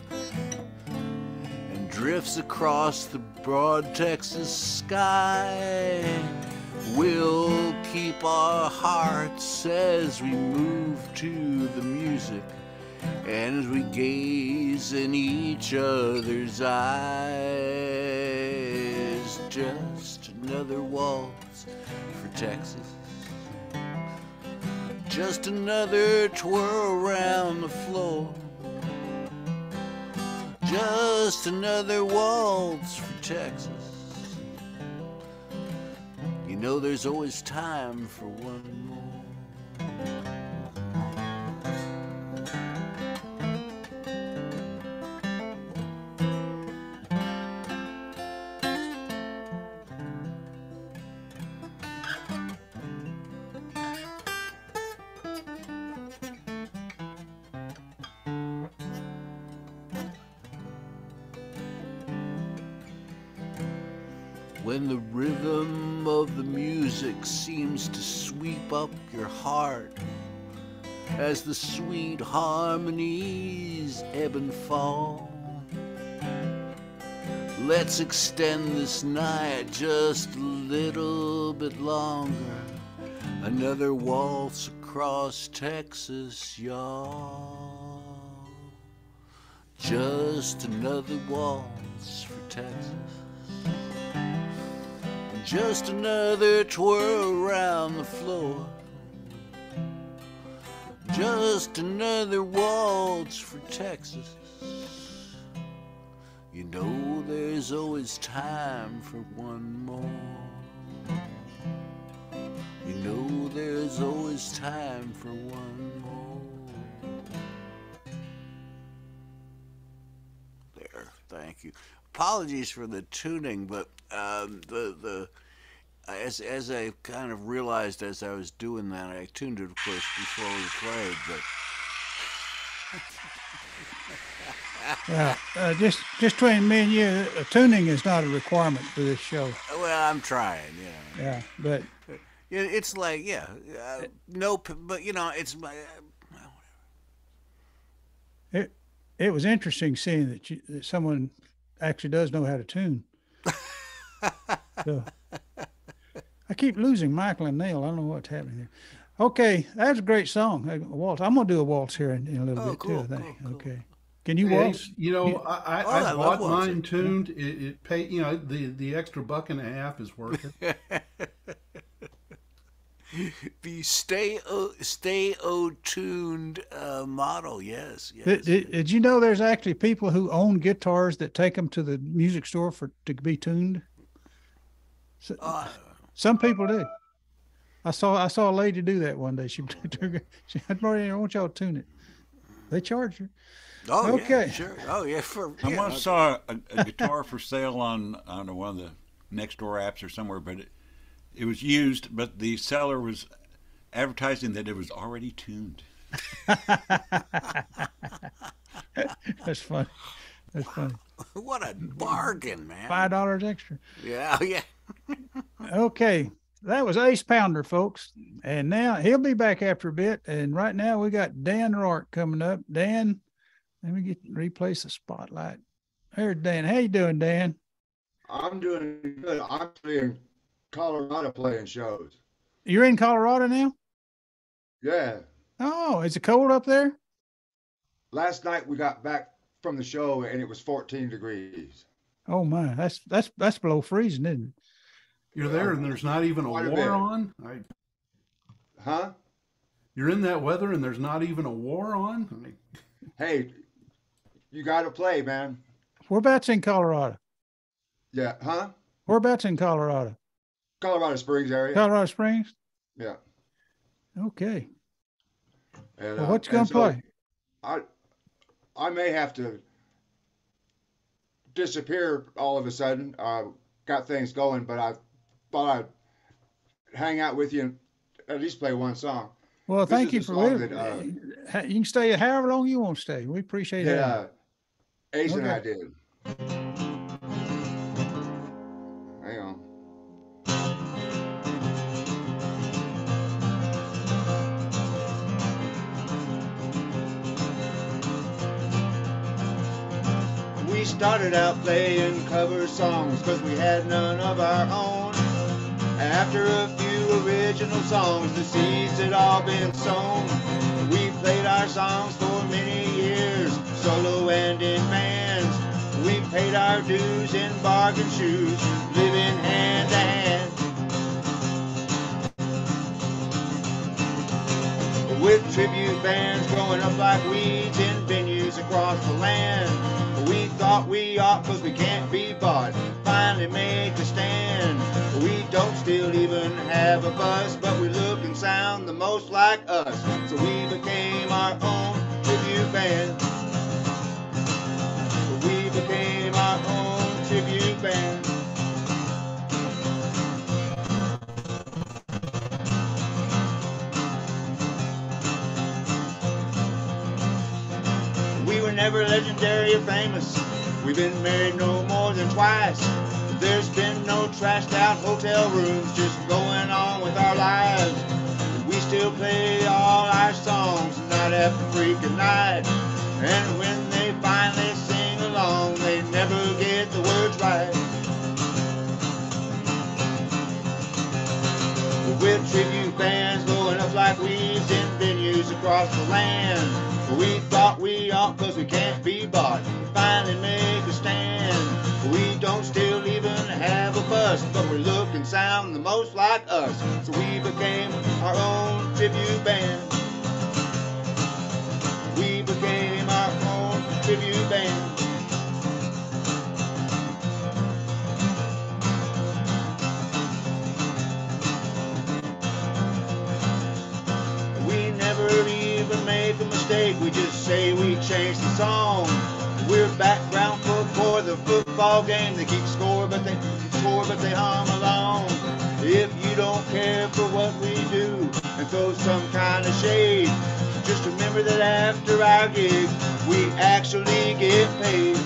Speaker 3: and drifts across the broad Texas sky. We'll keep our hearts as we move to the music and as we gaze in each other's eyes. Just another waltz for Texas. Just another twirl around the floor. Just another waltz for Texas. You know there's always time for one more. Up your heart as the sweet harmonies ebb and fall. Let's extend this night just a little bit longer. Another waltz across Texas, y'all. Just another waltz for Texas. Just another twirl around the floor. Just another waltz for Texas. You know there's always time for one more. You know there's always time for one more. There, thank you. Apologies for the tuning, but um, the the as as I kind of realized as I was doing that, I tuned it, of course, before we played, but.
Speaker 1: Yeah, uh, just just between me and you, uh, tuning is not a requirement for this show.
Speaker 3: Well, I'm trying, you know.
Speaker 1: Yeah, but
Speaker 3: It's like, yeah, uh, nope, but you know, it's my. Uh,
Speaker 1: it it was interesting seeing that, you, that someone actually does know how to tune. So, I keep losing Michael and Nell. I don't know what's happening there. Okay, that's a great song, uh, waltz. I'm gonna do a waltz here in, in a little
Speaker 3: Oh,
Speaker 1: bit
Speaker 3: cool,
Speaker 1: too. I think.
Speaker 3: cool, cool.
Speaker 1: Okay, can you
Speaker 5: Yeah,
Speaker 1: waltz?
Speaker 5: you know, I, I,
Speaker 3: Oh,
Speaker 5: I,
Speaker 3: I love
Speaker 5: bought
Speaker 3: waltzing.
Speaker 5: mine tuned. It, it pay, you know, the the extra buck and a half is worth it.
Speaker 3: the stay o, stay o tuned uh, model, yes, yes.
Speaker 1: Did, did, did you know there's actually people who own guitars that take them to the music store for to be tuned? So,
Speaker 3: Uh,
Speaker 1: some people do. I saw I saw a lady do that one day. She took it- she had I want y'all to tune it. They charge her.
Speaker 3: oh,
Speaker 1: okay.
Speaker 3: yeah, sure. Oh, yeah, for
Speaker 4: I
Speaker 3: yeah,
Speaker 4: once saw a, a guitar for sale on I don't know one of the next door apps or somewhere, but it, it was used, but the seller was advertising that it was already tuned.
Speaker 1: That's funny. That's funny.
Speaker 3: what a mm-hmm. bargain, man.
Speaker 1: Five dollars extra.
Speaker 3: Yeah, yeah.
Speaker 1: Okay. That was Ace Pounder, folks. And now he'll be back after a bit. And right now we got Dan Roark coming up. Dan, let me get replace the spotlight. There's Dan. How you doing, Dan?
Speaker 7: I'm doing good. I'm actually in Colorado playing shows.
Speaker 1: You're in Colorado now?
Speaker 7: Yeah.
Speaker 1: Oh, is it cold up there?
Speaker 7: Last night we got back from the show and it was 14 degrees.
Speaker 1: Oh my, that's that's that's below freezing, isn't it?
Speaker 5: You're there, and there's not even a
Speaker 7: Quite
Speaker 5: war
Speaker 7: bit.
Speaker 5: on. I,
Speaker 7: Huh?
Speaker 5: you're in that weather, and there's not even a war on. I,
Speaker 7: Hey, you got to play, man.
Speaker 1: Whereabouts in Colorado?
Speaker 7: Yeah. Huh?
Speaker 1: Whereabouts in Colorado?
Speaker 7: Colorado Springs area.
Speaker 1: Colorado Springs?
Speaker 7: Yeah.
Speaker 1: Okay.
Speaker 7: And,
Speaker 1: Well,
Speaker 7: uh,
Speaker 1: what you gonna
Speaker 7: so
Speaker 1: play?
Speaker 7: I, I may have to disappear all of a sudden. Uh, got things going, but I thought I'd hang out with you and at least play one song.
Speaker 1: Well,
Speaker 7: This
Speaker 1: thank you for living. Ha- you can stay however long you want to stay. We appreciate it.
Speaker 7: Yeah. Ace and I
Speaker 1: Okay.
Speaker 7: did. Started out playing cover songs because we had none of our own. After a few original songs, the seeds had all been sown. We played our songs for many years, solo and in bands. We paid our dues in bargain shoes, living hand to hand. With tribute bands growing up like weeds in across the land. We thought we ought, cause we can't be bought, finally make a stand. We don't still even have a bus, but we look and sound the most like us. So we became our own tribute band. We became our own tribute band. Never legendary or famous. We've been married no more than twice. There's been no trashed out hotel rooms, just going on with our lives. We still play all our songs night after freaking night. And when they finally sing along, they never get the words right. With tribute bands blowing up like weeds in across the land. We thought we ought cause we can't be bought. Finally make a stand. We don't still even have a bus, but we look and sound the most like us. So we became our own tribute band. We became our own tribute band. Mistake. We just say we changed the song. We're background for, for the football game. They keep score, but they score, but they hum along. If you don't care for what we do and throw some kind of shade, just remember that after our gig, we actually get paid.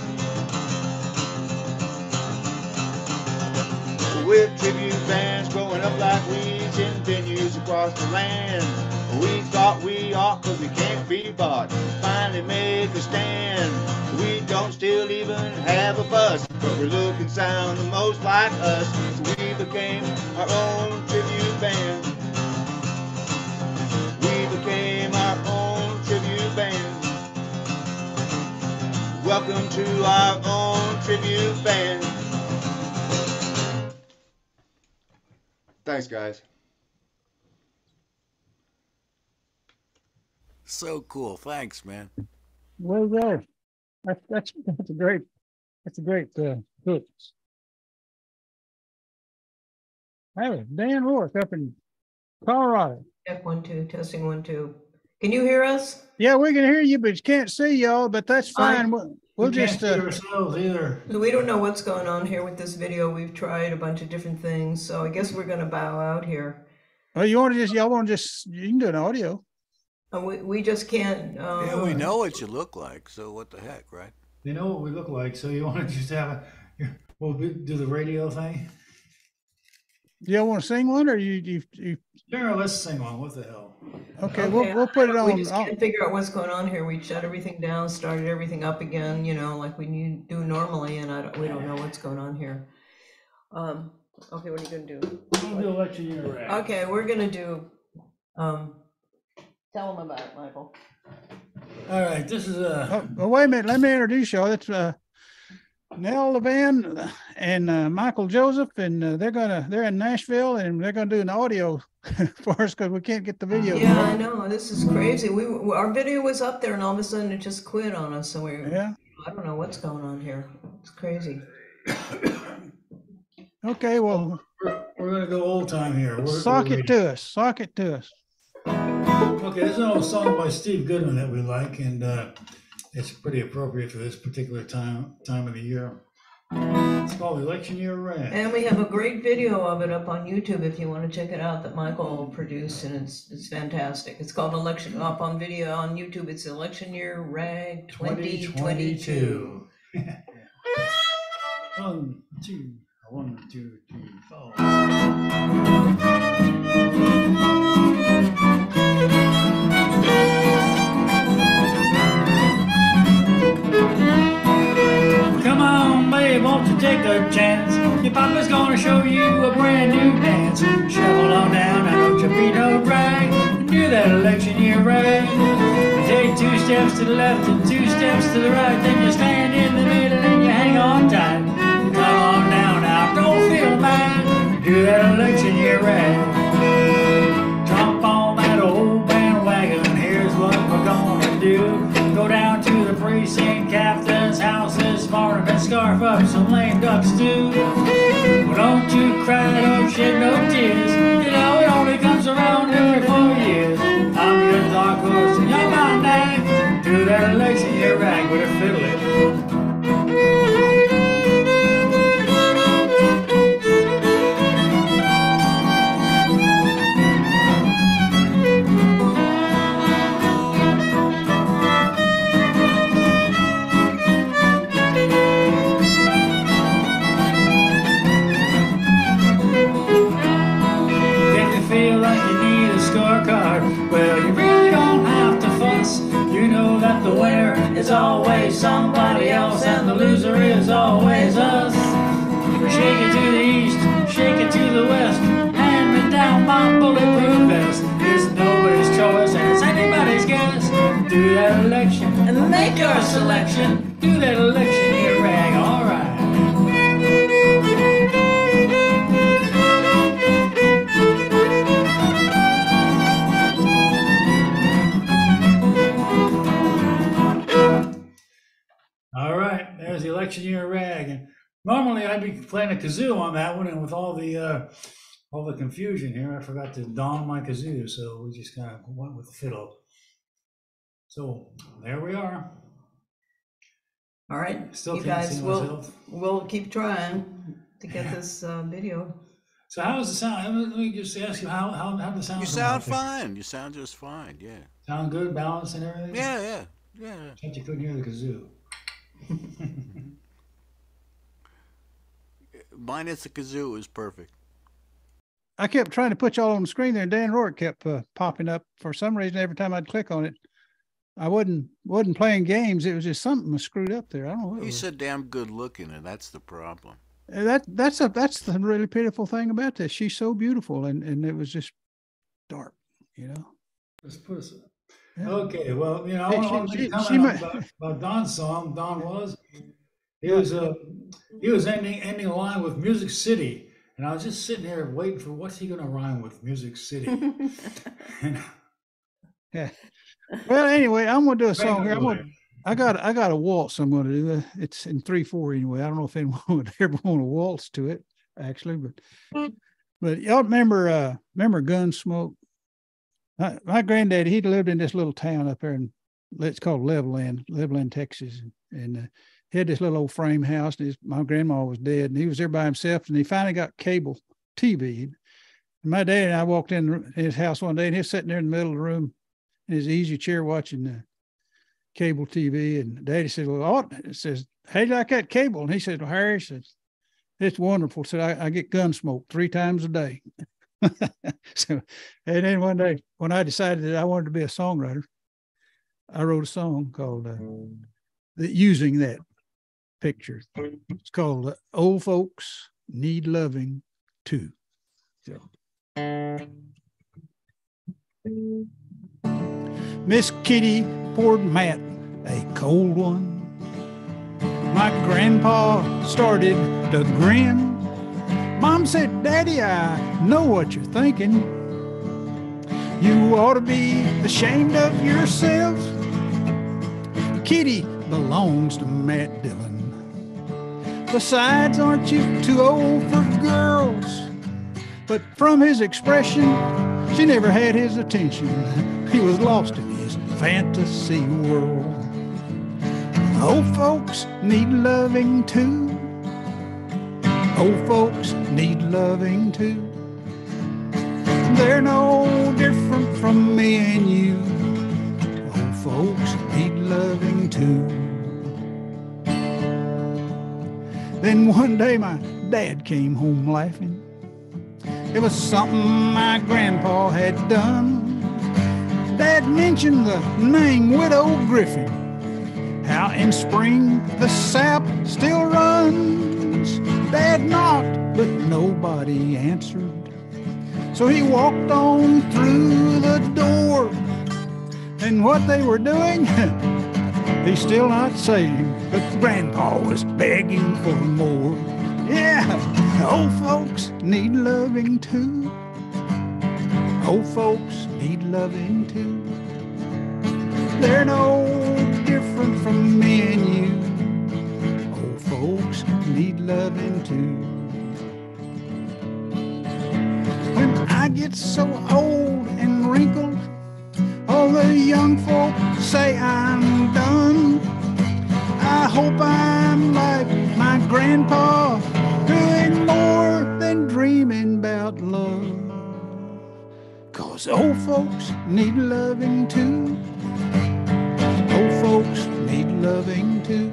Speaker 7: With tribute bands growing up like weeds in venues across the land. We thought we ought cause we can't be bought. Finally make a stand. We don't still even have a bus, but we look and sound the most like us. So we became our own tribute band. We became our own tribute band. Welcome to our own tribute band. Thanks, guys.
Speaker 3: So cool. Thanks, man.
Speaker 1: Well, there. That's, that's, that's a great, that's a great, uh, hook. That was Dan Roark up in Colorado.
Speaker 6: Check one, two, testing one, two. Can you hear us?
Speaker 1: Yeah, we can hear you, but you can't see y'all, but that's
Speaker 6: Fine.
Speaker 1: fine. We'll, we'll
Speaker 8: We can't
Speaker 1: just,
Speaker 8: see
Speaker 1: uh,
Speaker 8: ourselves either.
Speaker 6: We don't know what's going on here with this video. We've tried a bunch of different things, so I guess we're gonna bow out here.
Speaker 1: well, you want to just, y'all want to just, you can do an audio.
Speaker 6: Uh, we, we just can't,
Speaker 3: Yeah,
Speaker 6: uh,
Speaker 3: we know what you look like, so what the heck, right?
Speaker 8: They know what we look like, so you want to just have a, we'll be- do the radio thing?
Speaker 1: Do y'all want to sing one or you, you, you,
Speaker 8: Sure, let's sing one. What the hell?
Speaker 1: okay,
Speaker 6: Okay,
Speaker 1: we'll, we'll put it on.
Speaker 6: we
Speaker 1: on.
Speaker 6: just
Speaker 1: I'll-
Speaker 6: can't figure out what's going on here. We shut everything down, started everything up again, you know, like we need, do normally, and I don't, we don't know what's going on here. Um, okay, what are you gonna do?
Speaker 8: We'll do election year rag.
Speaker 6: Okay, we're gonna do, um, tell them about it, Michael.
Speaker 8: All right, this is a,
Speaker 1: Oh, well, wait a minute. Let me introduce y'all. That's uh, Nell Levan and uh, Michael Joseph, and uh, they're gonna they're in Nashville, and they're gonna do an audio for us because we can't get the video.
Speaker 6: Yeah, I know, this is crazy. We, we- our video was up there and all of a sudden it just quit on us, so we're,
Speaker 1: Yeah.
Speaker 6: I don't know what's going on here. It's crazy.
Speaker 1: Okay. Well,
Speaker 8: we're, we're gonna go old time here. We're-
Speaker 1: sock
Speaker 8: we're
Speaker 1: it to us. Sock it to us.
Speaker 8: Okay, this is an old song by Steve Goodman that we like, and uh, it's pretty appropriate for this particular time time of the year. It's called Election Year Rag.
Speaker 6: And we have a great video of it up on YouTube if you want to check it out that Michael produced and it's, it's fantastic. It's called Election, up on video on YouTube. It's Election Year Rag 2022.
Speaker 8: 2022. One, two, one, two, three, four. Babe, won't take a chance? Your papa's gonna show you a brand new dance. Shuffle on down, and don't you be no. And do that election year rag. Take two steps to the left and two steps to the right. Then you stand in the middle and you hang on tight. Come on down now, don't feel bad. Do that election year rag. Jump on that old bandwagon. Here's what we're gonna do. Go down to the precinct captain's house morning and scarf up some lame ducks too. Well, don't you cry, don't shed no tears. You know it only comes around every four years. I'm your dark horse and you're my nag. Do that election somebody else, and the loser is always us. Shake it to the east, shake it to the west, hand me down my bulletproof vest. It's nobody's choice, and it's anybody's guess. Do that election
Speaker 6: And make your selection.
Speaker 8: Do that election normally I'd be playing a kazoo on that one, and with all the uh, all the confusion here, I forgot to don my kazoo, so we just kind of went with the fiddle. So there we are.
Speaker 6: All right,
Speaker 8: Still
Speaker 6: you
Speaker 8: can't
Speaker 6: guys
Speaker 8: see
Speaker 6: will,
Speaker 8: myself.
Speaker 6: we'll keep trying to get this uh, video.
Speaker 8: So how does the sound? Let me just ask you how how how the sound?
Speaker 3: You
Speaker 8: come
Speaker 3: sound
Speaker 8: out there?
Speaker 3: fine. You sound just fine. Yeah.
Speaker 8: Sound good, balanced, and everything.
Speaker 3: Yeah, yeah, yeah.
Speaker 8: Except you couldn't hear the kazoo.
Speaker 3: Minus the kazoo was perfect.
Speaker 1: I kept trying to put y'all on the screen there, and Dan Roark kept uh, popping up for some reason. Every time I'd click on it, I wasn't wasn't playing games. It was just something was screwed up there. I don't know. It
Speaker 3: He's
Speaker 1: was.
Speaker 3: so damn good looking, and that's the problem.
Speaker 1: Uh, that that's a that's the really pitiful thing about this. She's so beautiful, and and it was just dark. You know.
Speaker 8: Let's put us.
Speaker 1: Yeah.
Speaker 8: Okay, well, you know, I want
Speaker 1: she-
Speaker 8: to
Speaker 1: she-
Speaker 8: comment
Speaker 1: she
Speaker 8: on
Speaker 1: might-
Speaker 8: about, about Don's song. Don was he was uh he was ending ending a line with Music City, and I was just sitting here waiting for what's he going to rhyme with Music City. and,
Speaker 1: Yeah. Well, anyway, I'm gonna do a song here. I'm gonna, I got I got a waltz. I'm gonna do. Uh, It's in three four anyway. I don't know if anyone would ever want to waltz to it, actually, but but y'all remember uh remember Gunsmoke? My, my granddaddy, he lived in this little town up there in it's called Levelland, Levelland, Texas, and uh, he had this little old frame house. And his, my grandma was dead, and he was there by himself. And he finally got cable TV. And my dad and I walked in his house one day, and he was sitting there in the middle of the room in his easy chair watching the cable TV. And Daddy said, "Well, it says, hey, you like that cable?" And he said, "Well, Harry says, it's wonderful." Said, "I, I get Gunsmoke three times a day." so, and then one day when I decided that I wanted to be a songwriter, I wrote a song called uh, the, "Using That Picture." It's called "Old Folks Need Loving Too." So. Miss Kitty poured Matt a cold one. My grandpa started to grin. Mom said, Daddy, I know what you're thinking. You ought to be ashamed of yourself. Kitty belongs to Matt Dillon. Besides, aren't you too old for girls? But from his expression, she never had his attention. He was lost in his fantasy world. Old folks need loving too. Old folks need loving too. They're no different from me and you. Old folks need loving too. Then one day my dad came home laughing. It was something my grandpa had done. Dad mentioned the name Widow Griffin. How in spring the sap still runs. Dad knocked, but nobody answered. So he walked on through the door. And what they were doing, he's still not saying. But Grandpa was begging for more. Yeah, old folks need loving too. Old folks need loving too. They're no different from me and you. Old folks need loving too. When I get so old and wrinkled, all the young folk say I'm done. I hope I'm like my grandpa, doing more than dreaming about love. Cause old folks need loving too. Old folks need loving too.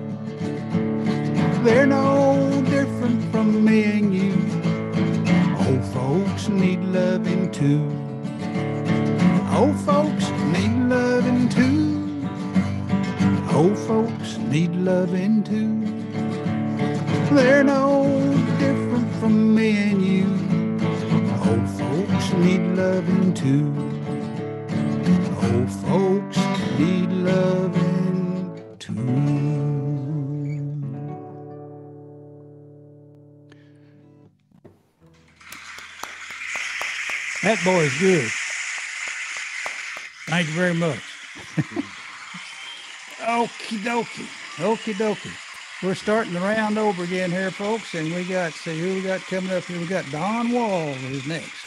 Speaker 1: They're no different from me and you. Old folks need loving too. Old folks need loving too. Old folks they're no different from me and you. Old folks need loving too. Old folks need loving too. That boy is good. Thank you very much. Okie dokie. Okie dokie. We're starting the round over again here, folks, and we got see who we got coming up here. We got Don Wall who's next.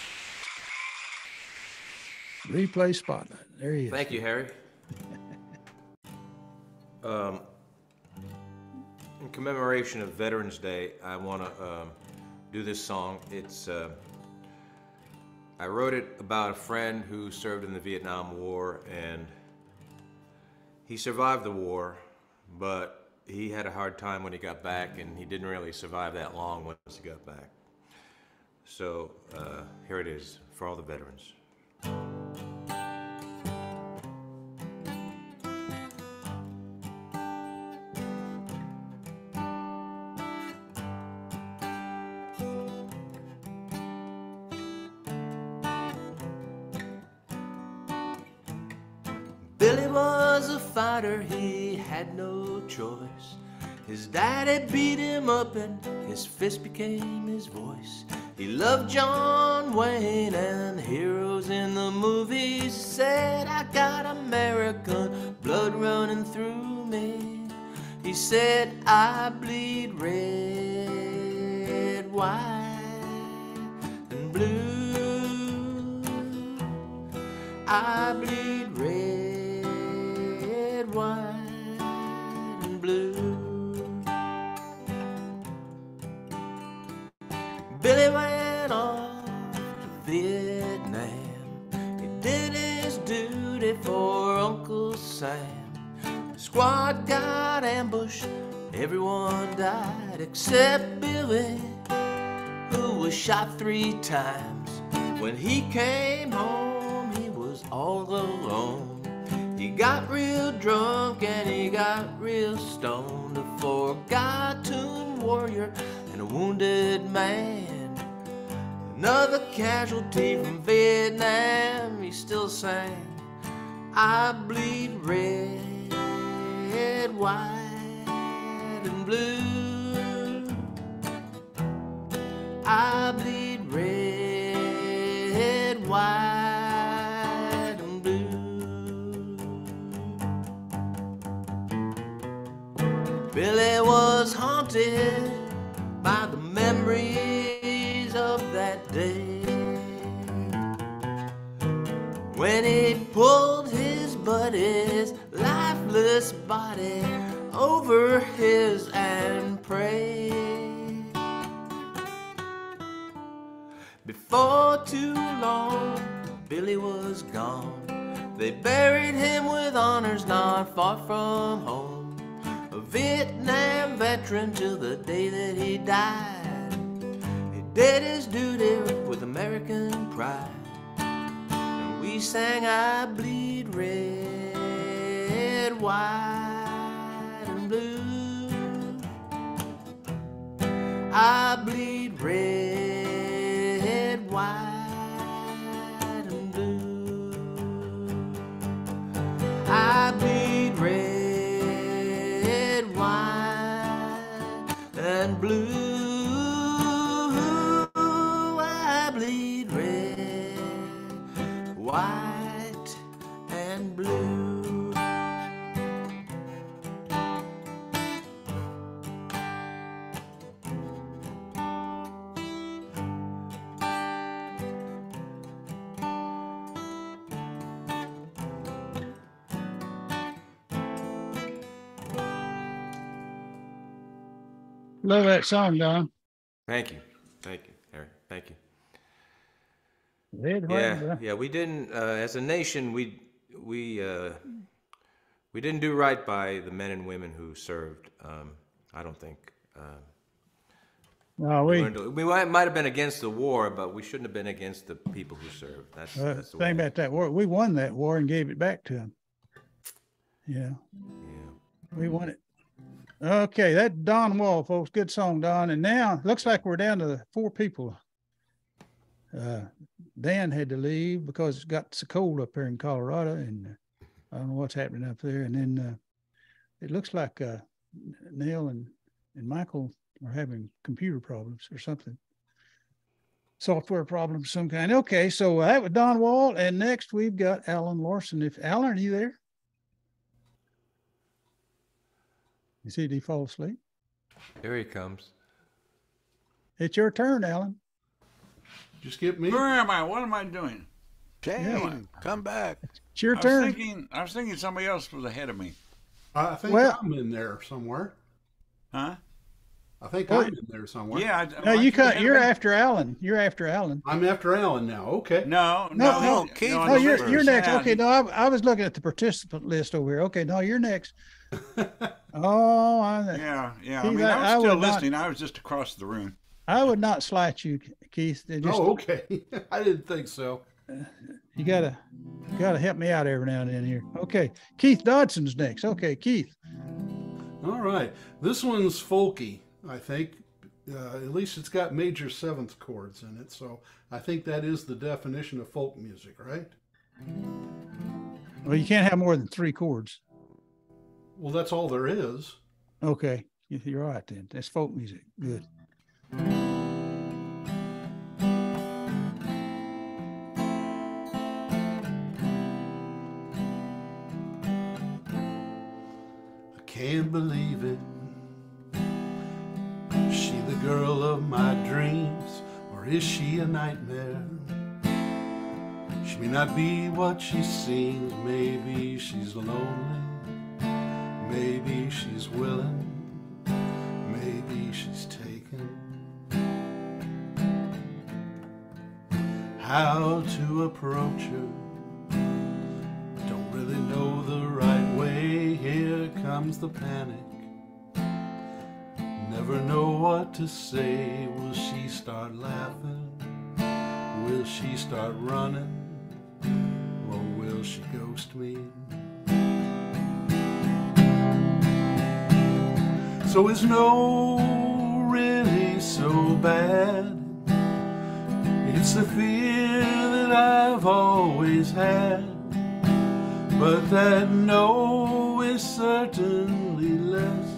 Speaker 1: Replay spotlight. There he is.
Speaker 2: Thank you, Harry. Um, in commemoration of Veterans Day, I want to um, do this song. It's uh, I wrote it about a friend who served in the Vietnam War, and he survived the war, but he had a hard time when he got back, and he didn't really survive that long once he got back. So uh, here it is for all the veterans. Billy was a fighter, he had no choice. His daddy beat him up and his fist became his voice. He loved John Wayne and heroes in the movies said, I got American blood running through me. He said, I bleed red, white, and blue. I bleed red, white, blue. Billy went off to Vietnam. He did his duty for Uncle Sam. The squad got ambushed, everyone died except Billy, who was shot three times. When he came home, he was all alone. He got real drunk and he got real stoned. A forgotten warrior and a wounded man. Another casualty from Vietnam, he still sang, I bleed red, white, and blue. I bleed red, white, Billy was haunted by the memories of that day. When he pulled his buddy's lifeless body over his and prayed. Before too long, Billy was gone. They buried him with honors not far from Vietnam veteran till the day that he died. He did his duty with American pride. And we sang, I bleed red, white, and blue. I bleed red,
Speaker 1: Love that song, Don.
Speaker 2: Thank you. Thank you, Harry. Thank you.
Speaker 1: Red,
Speaker 2: Yeah, yeah, we didn't, uh, as a nation, we, we, uh, we didn't do right by the men and women who served. Um, I don't think. Uh,
Speaker 1: No,
Speaker 2: we
Speaker 1: we,
Speaker 2: to- we might, might have been against the war, but we shouldn't have been against the people who served. That's,
Speaker 1: uh,
Speaker 2: that's the
Speaker 1: thing about that war, we won that war and gave it back to them. Yeah,
Speaker 2: Yeah.
Speaker 1: we won it. Okay, that Don Wall, folks. Good song, Don. And now looks like we're down to four people. Uh, Dan had to leave because it got so cold up here in Colorado, and uh, I don't know what's happening up there. And then uh, it looks like uh, Nell and and Michael are having computer problems or something, software problems of some kind. Okay, so that was Don Wall, and next we've got Allen Larson. If Allen, are you there? You see, did he fall asleep?
Speaker 2: Here he comes.
Speaker 1: It's your turn, Allen.
Speaker 5: Just get me.
Speaker 4: Where am I? What am I doing?
Speaker 3: Shane, come back.
Speaker 1: It's your
Speaker 4: I was
Speaker 1: turn.
Speaker 4: thinking. I was thinking somebody else was ahead of me.
Speaker 5: I think
Speaker 1: Well-
Speaker 5: I'm in there somewhere.
Speaker 4: Huh?
Speaker 5: I think
Speaker 1: Well,
Speaker 5: I'm in there somewhere.
Speaker 4: Yeah. I,
Speaker 1: No, you cut.
Speaker 4: ahead of
Speaker 1: You're
Speaker 4: me?
Speaker 1: after Allen. You're after Allen.
Speaker 5: I'm after Allen now. Okay.
Speaker 4: No,
Speaker 1: No,
Speaker 4: no,
Speaker 1: no,
Speaker 3: Keith
Speaker 4: no,
Speaker 1: Oh, you're you're next. Okay, no, I, I was looking at the participant list over here. Okay, no, you're next. Oh, I,
Speaker 4: Yeah, yeah. I mean,
Speaker 1: I-
Speaker 4: I was
Speaker 1: I
Speaker 4: still
Speaker 1: would not-
Speaker 4: listening. I was just across the room.
Speaker 1: I would not slight you, Keith. They Just,
Speaker 5: oh, okay. I didn't think so.
Speaker 1: You gotta you gotta help me out every now and then here. Okay, Keith Dodson's next. Okay, Keith.
Speaker 5: All right. This one's folky, I think. Uh, at least it's got major seventh chords in it. So I think that is the definition of folk music, right?
Speaker 1: Well, you can't have more than three chords.
Speaker 5: Well, that's all there is.
Speaker 1: Okay, you- you're right then. That's folk music. Good.
Speaker 5: I can't believe it. Is she the girl of my dreams, or is she a nightmare? She may not be what she seems. Maybe she's lonely. Maybe she's willing. Maybe she's taken. How to approach her? Don't really know the right way. Here comes the panic. Never know what to say. Will she start laughing? Will she start running? Or will she ghost me? So is no really so bad? It's the fear that I've always had. But that no is certainly less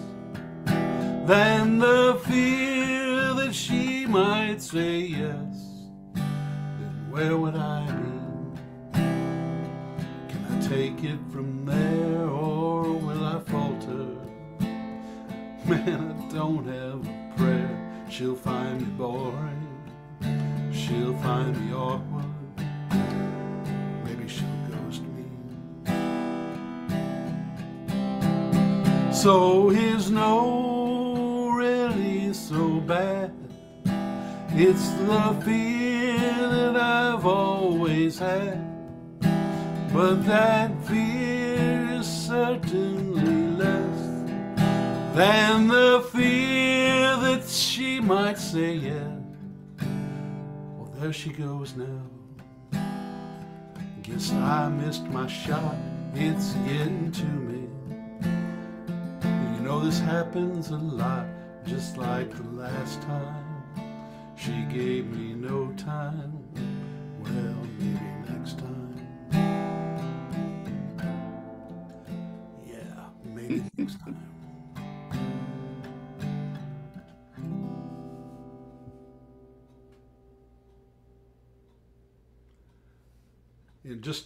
Speaker 5: than the fear that she might say yes. Then where would I Man, I don't have a prayer. She'll find me boring. She'll find me awkward. Maybe she'll ghost me. So here's no really so bad. It's the fear that I've always had. But that fear is certainly less than the fear that she might say yes. Well, there she goes now. Guess I missed my shot. It's getting to me. You know, this happens a lot, just like the last time. She gave me no time. Well, maybe next time. Yeah, maybe next time. And just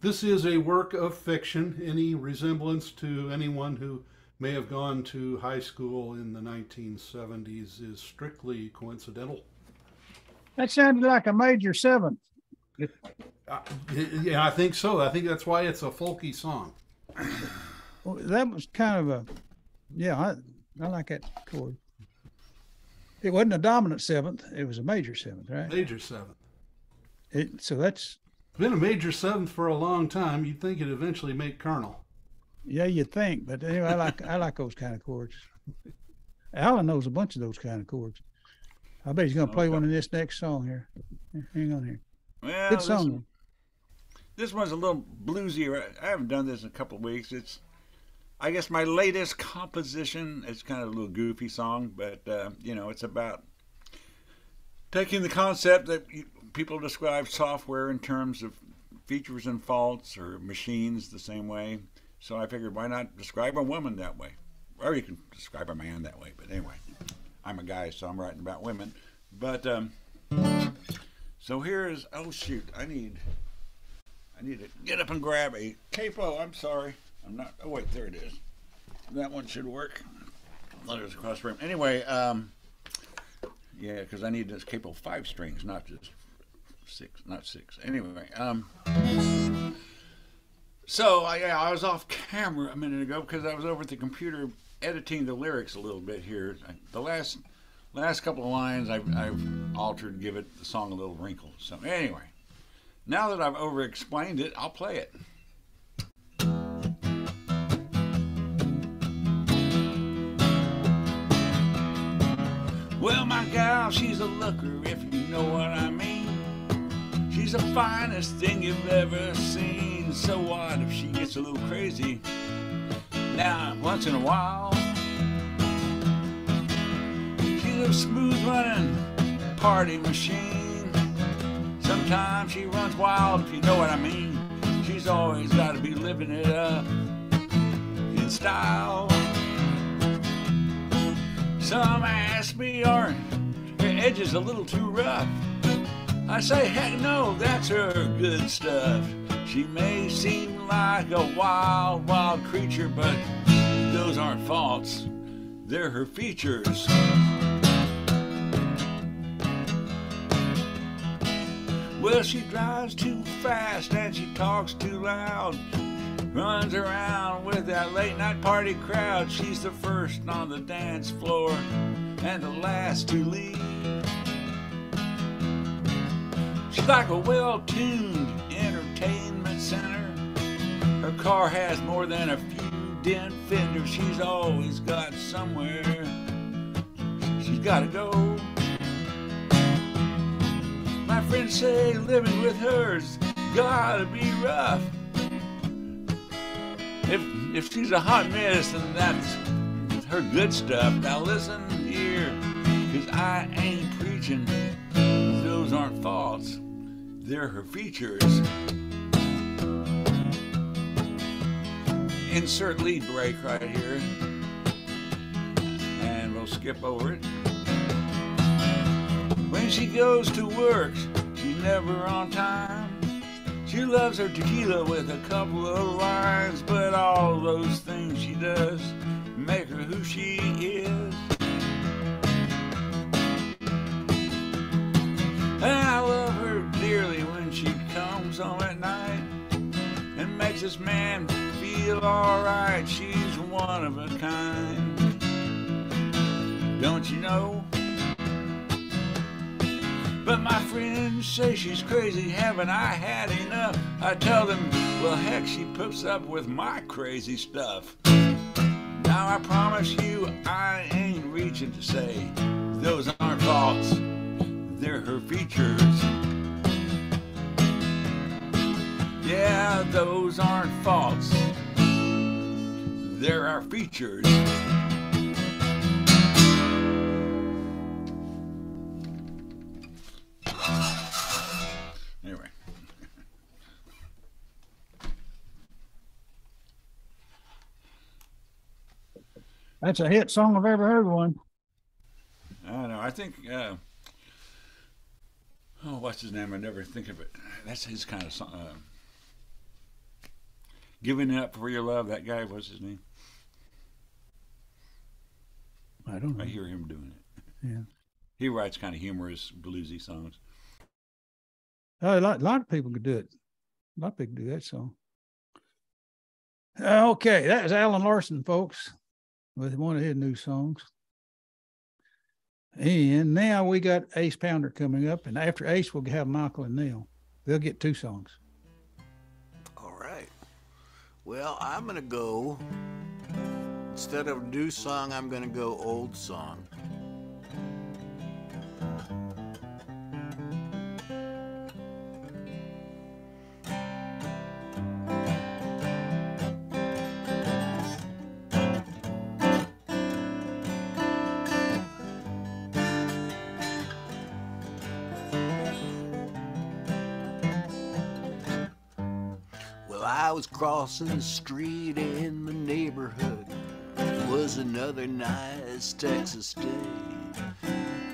Speaker 5: this is a work of fiction. Any resemblance to anyone who may have gone to high school in the 1970s is strictly coincidental.
Speaker 1: That sounded like a major seventh.
Speaker 5: Uh, yeah, I think so. I think that's why it's a folky song.
Speaker 1: Well, that was kind of a, yeah, I, I like that chord. It wasn't a dominant seventh; it was a major seventh, right?
Speaker 5: Major seventh.
Speaker 1: It, so that's
Speaker 5: Been a major seventh for a long time. You'd think it'd eventually make colonel.
Speaker 1: yeah, you'd think, but anyway, I like I like those kind of chords. Allen knows a bunch of those kind of chords. I bet he's gonna play one in this next song here. Hang on here.
Speaker 4: Well,
Speaker 1: Good song.
Speaker 4: this one's a little bluesy. I haven't done this in a couple of weeks. It's I guess my latest composition. It's kind of a little goofy song, but uh, you know, it's about taking the concept that you, people describe software in terms of features and faults, or machines the same way. So I figured, why not describe a woman that way? Or you can describe a man that way. But anyway, I'm a guy, so I'm writing about women. But um, so here is. Oh shoot! I need. I need to get up and grab a capo. I'm sorry. I'm not. Oh wait, there it is. That one should work. Was across the room. Anyway, um, yeah, because I need this capo five strings, not just six, not six. Anyway, um, so I, yeah, I was off camera a minute ago because I was over at the computer editing the lyrics a little bit here. The last last couple of lines I've, I've altered, give it the song a little wrinkle. So anyway, now that I've over explained it, I'll play it. Well, my gal, she's a looker, if you know what I mean. She's the finest thing you've ever seen. So what if she gets a little crazy? Now, once in a while, she's a smooth running party machine. Sometimes she runs wild, if you know what I mean. She's always got to be living it up in style. Some ask me, are her edges a little too rough? I say, heck no, that's her good stuff. She may seem like a wild, wild creature, but those aren't faults, they're her features. Well, she drives too fast and she talks too loud. Runs around with that late night party crowd. She's the first on the dance floor and the last to leave. She's like a well tuned entertainment center. Her car has more than a few dent fenders. She's always got somewhere she's gotta go. My friends say living with her's gotta be rough. If if she's a hot mess, then that's her good stuff. Now listen here, cause I ain't preaching. Those aren't faults, they're her features. Insert lead break right here. And we'll skip over it. When she goes to work, she's never on time. She loves her tequila with a couple of lines, but all those things she does make her who she is. And I love her dearly when she comes home at night and makes this man feel alright. She's one of a kind. Don't you know? But my friends say she's crazy, haven't I had enough? I tell them, well, heck, she puts up with my crazy stuff. Now I promise you, I ain't reaching to say those aren't faults, they're her features. Yeah, those aren't faults, they're our features. Anyway.
Speaker 1: That's a hit song I've ever heard one.
Speaker 4: I don't know. I think. Uh, oh, what's his name? I never think of it. That's his kind of song. Uh, Giving it up for your love. That guy. What's his name?
Speaker 1: I don't know.
Speaker 4: I hear him doing it.
Speaker 1: Yeah.
Speaker 4: He writes kind of humorous, bluesy songs.
Speaker 1: Oh, a lot, a lot of people could do it. A lot of people do that song. Uh, okay, that was Allen Larson, folks, with one of his new songs. And now we got Ace Pounder coming up, and after Ace, we'll have Michael and Nell. They'll get two songs.
Speaker 3: All right. Well, I'm going to go, instead of new song, I'm going to go old song. Crossing the street in the neighborhood. Was another nice Texas day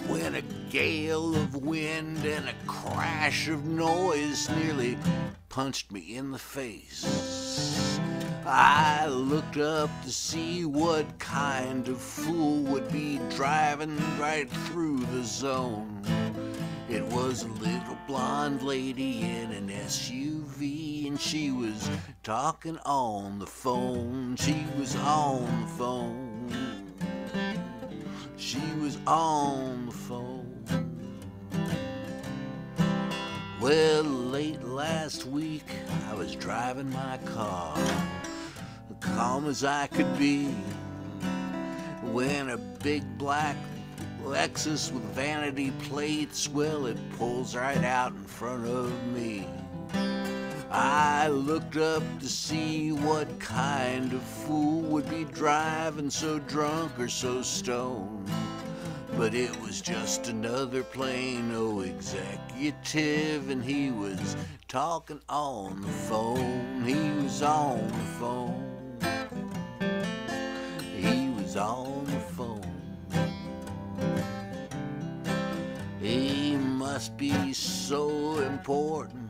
Speaker 3: when a gale of wind and a crash of noise nearly punched me in the face. I looked up to see what kind of fool would be driving right through the zone. It was a little blonde lady in an SUV, and she was talking on the phone. She was on the phone. She was on the phone. Well, late last week, I was driving my car, calm as I could be, when a big black Lexus with vanity plates, well, it pulls right out in front of me. I looked up to see what kind of fool would be driving so drunk or so stoned. But it was just another plain old executive, and he was talking on the phone. He was on the phone. He was on the phone. Must be so important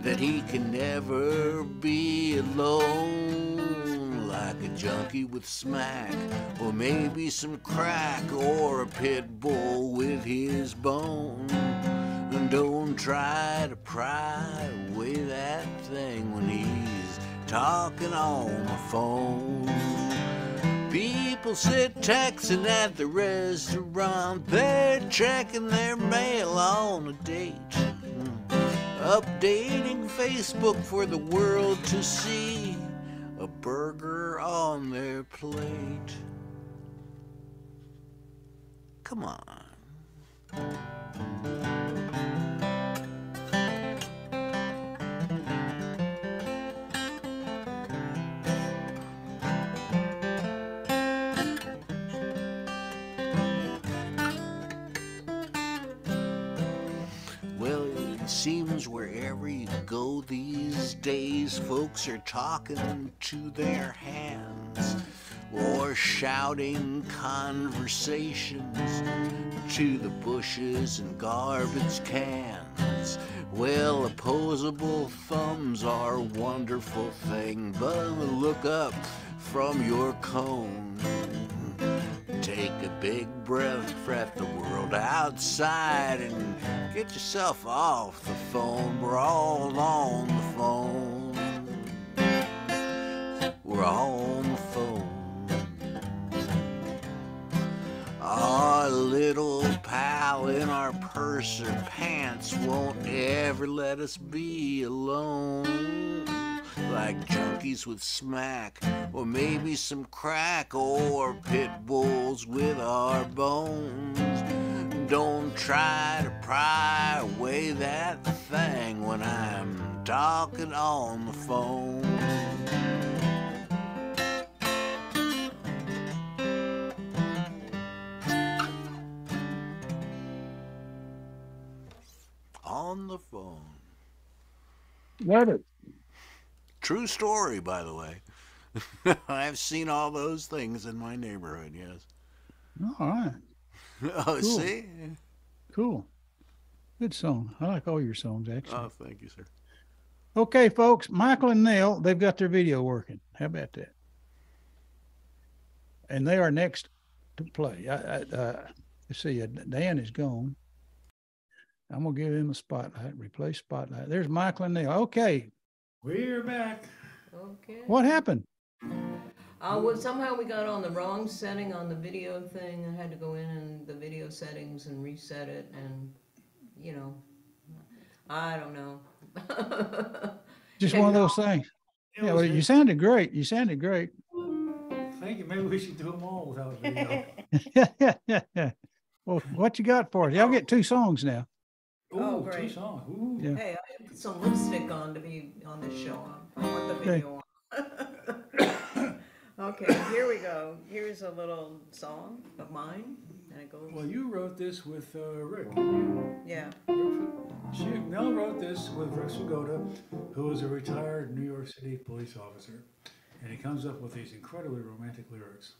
Speaker 3: that he can never be alone. Like a junkie with smack, or maybe some crack, or a pit bull with his bone. And don't try to pry away that thing when he's talking on the phone. People sit texting at the restaurant. They're checking their mail on a date. Hmm. Updating Facebook for the world to see. A burger on their plate. Come on. Seems wherever you go these days, folks are talking to their hands or shouting conversations to the bushes and garbage cans. Well, opposable thumbs are a wonderful thing, but look up from your cone. Take a big breath, breath the world outside, and get yourself off the phone. We're all on the phone. We're all on the phone. Our little pal in our purse or pants won't ever let us be alone like junkies with smack, or maybe some crack, or pit bulls with our bones. Don't try to pry away that thing when I'm talking on the phone. On the phone.
Speaker 1: Love it.
Speaker 3: True story, by the way. I've seen all those things in my neighborhood, yes.
Speaker 1: All right.
Speaker 3: Oh,
Speaker 1: Cool.
Speaker 3: see?
Speaker 1: Cool. Good song. I like all your songs, actually.
Speaker 3: Oh, thank you, sir.
Speaker 1: Okay, folks, Michael and Nell, they've got their video working. How about that? And they are next to play. I, I, uh, let's see, uh, Dan is gone. I'm gonna give him a spotlight. Replace spotlight. There's Michael and Nell. Okay,
Speaker 8: We're back.
Speaker 6: Okay.
Speaker 1: what happened?
Speaker 6: Uh, well, somehow we got on the wrong setting on the video thing. I had to go in and the video settings and reset it, and you know, I don't know.
Speaker 1: Just one of those things.
Speaker 8: It
Speaker 1: Yeah, well,
Speaker 8: a-
Speaker 1: you sounded great. You sounded great.
Speaker 8: Thank you. Maybe we should do them all without video. Yeah, yeah, yeah.
Speaker 1: Well, what you got for us? Y'all get two songs now.
Speaker 6: Oh,
Speaker 8: Ooh, two
Speaker 6: great.
Speaker 8: songs. Ooh.
Speaker 1: Yeah.
Speaker 6: Hey, I put some lipstick on to be on this show. I want the
Speaker 1: Okay.
Speaker 6: video on. okay, here we go. Here's a little song of mine, and it goes.
Speaker 8: Well, you wrote this with uh, Rick.
Speaker 6: Yeah.
Speaker 8: She, Nell wrote this with Rick Swagoda, who was a retired New York City police officer, and he comes up with these incredibly romantic lyrics.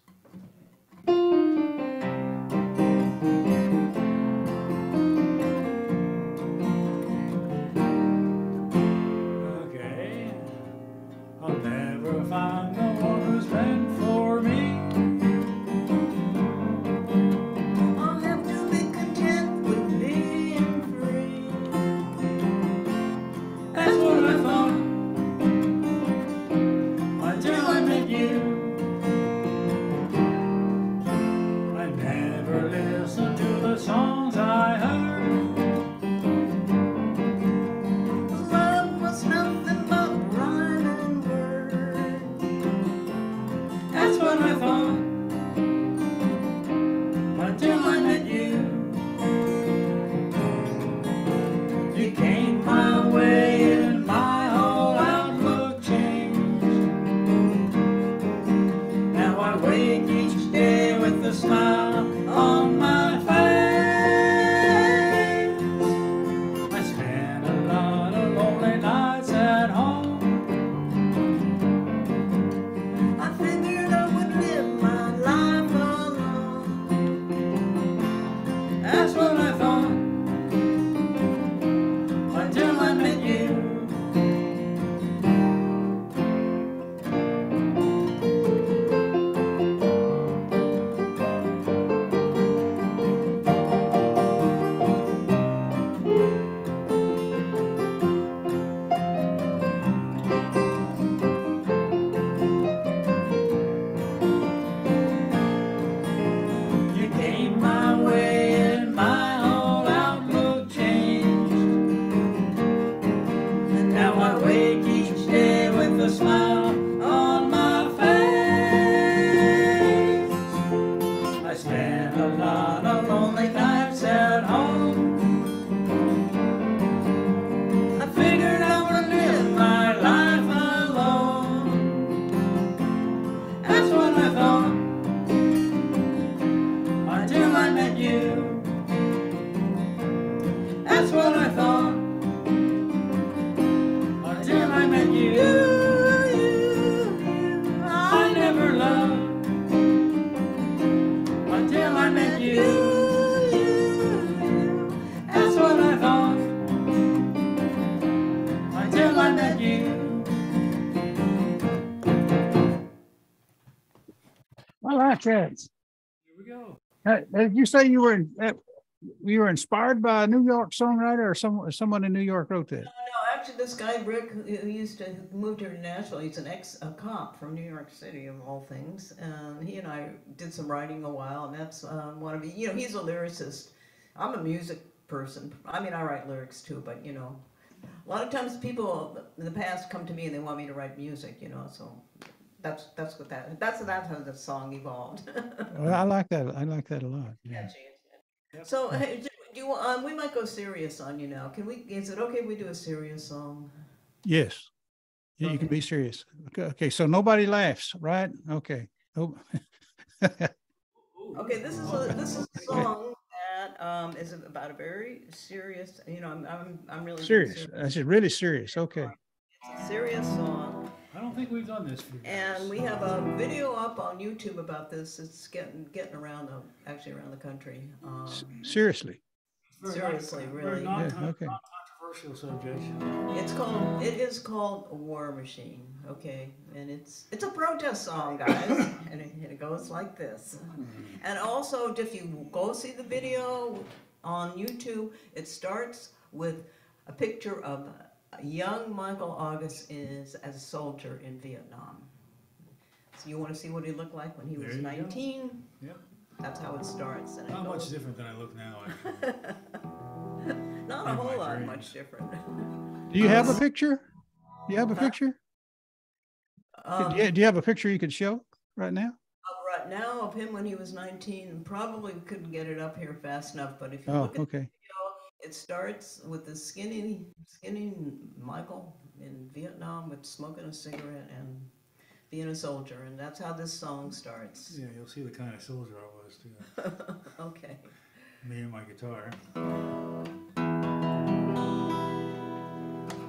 Speaker 8: You
Speaker 1: say you were uh, you were inspired by a New York songwriter or someone someone in New York wrote that?
Speaker 6: No, actually, this guy Rick, who used to move to Nashville. He's an ex a cop from New York City, of all things. And he and I did some writing a while, and that's um, one of the. You know, he's a lyricist. I'm a music person. I mean, I write lyrics too, but you know, a lot of times people in the past come to me and they want me to write music. You know, so that's that's what that that's that's how the song evolved.
Speaker 1: Well, I like that. I like that a lot. Yeah.
Speaker 6: Catchy, isn't? So, hey, do do you, um, we might go serious on you now. Can we? Is it okay if we do a serious song?
Speaker 1: Yes. You you can be serious. Okay. Okay. So nobody laughs, right? Okay. Oh.
Speaker 6: Okay, this is a this is a song that um, is about a very serious. You know, I'm I'm, I'm really being
Speaker 1: serious. I said really serious. Okay.
Speaker 6: It's a serious song,
Speaker 8: I don't think we've done this for you.
Speaker 6: and we have a video up on YouTube about this. It's getting getting around the actually around the country. Um,
Speaker 1: Seriously.
Speaker 8: Very
Speaker 6: seriously,
Speaker 8: non-
Speaker 6: really.
Speaker 8: Very non-
Speaker 1: Yeah, okay.
Speaker 8: non-controversial subject.
Speaker 6: it's called it is called War Machine. Okay, and it's it's a protest song, guys, and it, it goes like this. And also, if you go see the video on YouTube, it starts with a picture of a young Michael August is as a soldier in Vietnam. So you want to see what he looked like when he
Speaker 8: There
Speaker 6: was
Speaker 8: you go.
Speaker 6: 19?
Speaker 8: Yep.
Speaker 6: That's how it starts. And it
Speaker 8: Not much
Speaker 6: goes-
Speaker 8: different than I look now, actually.
Speaker 6: Not a
Speaker 8: in
Speaker 6: whole lot
Speaker 8: dreams.
Speaker 6: much different.
Speaker 1: Do you have a picture? Do you have a
Speaker 6: Huh?
Speaker 1: picture?
Speaker 6: Um,
Speaker 1: do, you, do you have a picture you could show right now?
Speaker 6: uh, right now of him when he was 19, probably couldn't get it up here fast enough. But if you
Speaker 1: Oh,
Speaker 6: look at
Speaker 1: okay.
Speaker 6: It starts with the skinny, skinny Michael in Vietnam with smoking a cigarette, and being a soldier, and that's how this song starts.
Speaker 8: Yeah, you'll see the kind of soldier I was too.
Speaker 6: okay.
Speaker 8: Me and my guitar.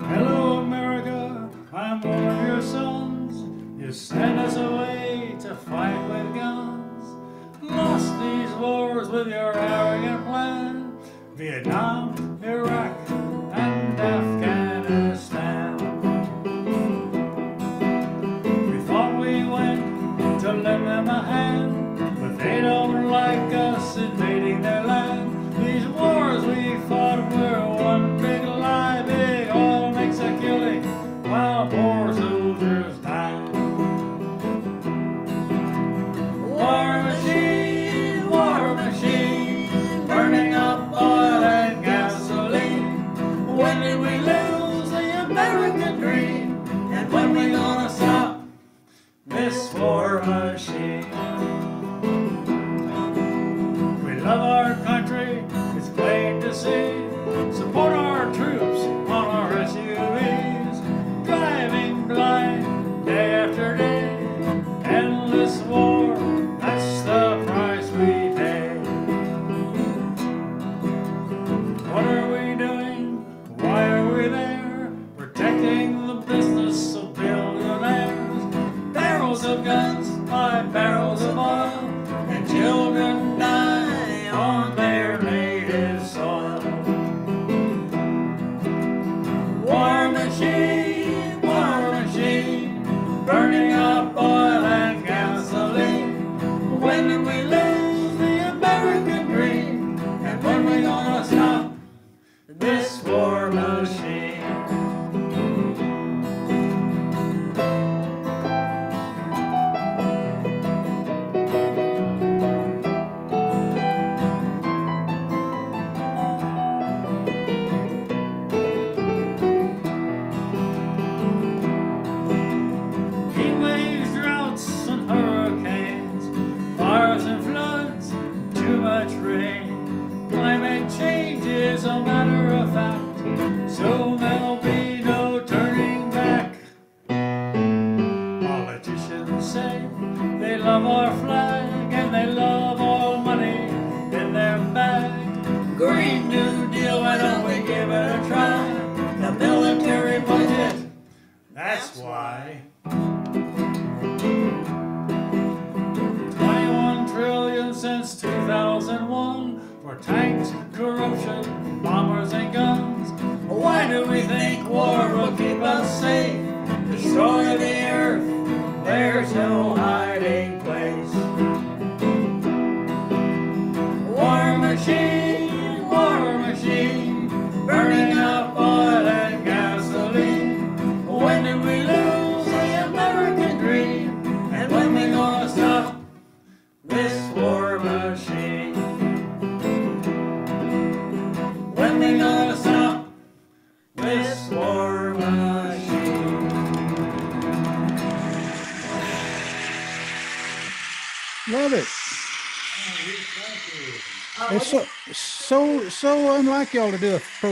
Speaker 8: Hello, America. I'm one of your sons. You sent us away to fight with guns. Lost these wars with your arrogant plan. Vietnam, Iraq, war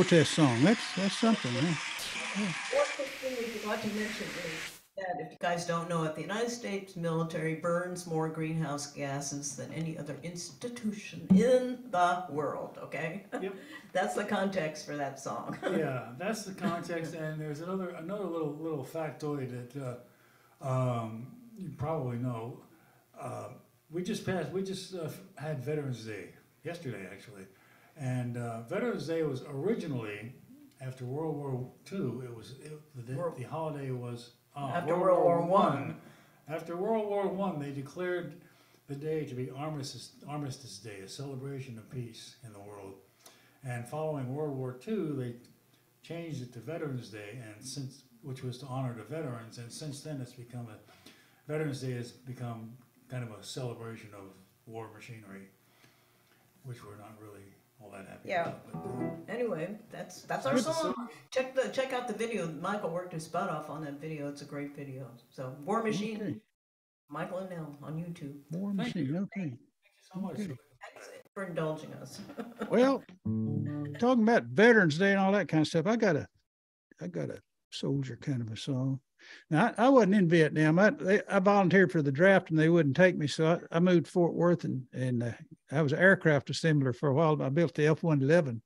Speaker 1: protest song. That's that's something. Huh?
Speaker 6: One thing we forgot to mention is that if you guys don't know it, the United States military burns more greenhouse gases than any other institution in the world, okay?
Speaker 8: Yep.
Speaker 6: That's the context for that song.
Speaker 8: yeah, that's the context. And there's another another little little factoid that uh, um, you probably know. Uh, we just passed. We just uh, had Veterans Day yesterday, actually, and uh, Veterans Day was originally after World War II. It was it, the,
Speaker 6: World-
Speaker 8: the holiday was uh,
Speaker 6: After World War One.
Speaker 8: After World War One, they declared the day to be Armistice, Armistice Day, a celebration of peace in the world. And following World War II, they changed it to Veterans Day, and since which was to honor the veterans. And since then, it's become a Veterans Day has become kind of a celebration of war machinery, which we're not really all that happy
Speaker 6: Yeah.
Speaker 8: about. But, uh,
Speaker 6: Anyway, that's that's our
Speaker 8: Good
Speaker 6: song. Check the check out the video. Michael worked his butt off on that video. It's a great video. So War Machine,
Speaker 1: Okay.
Speaker 6: Michael and Nell on YouTube.
Speaker 1: War
Speaker 8: Thank
Speaker 1: machine. Okay.
Speaker 8: thank you so much.
Speaker 1: Okay.
Speaker 6: For indulging us.
Speaker 1: Well, talking about Veterans Day and all that kind of stuff, I got a, I got a soldier kind of a song. Now, I, I wasn't in Vietnam. I they, I volunteered for the draft and they wouldn't take me, so I, I moved to Fort Worth and and uh, I was an aircraft assembler for a while. I built the F one eleven.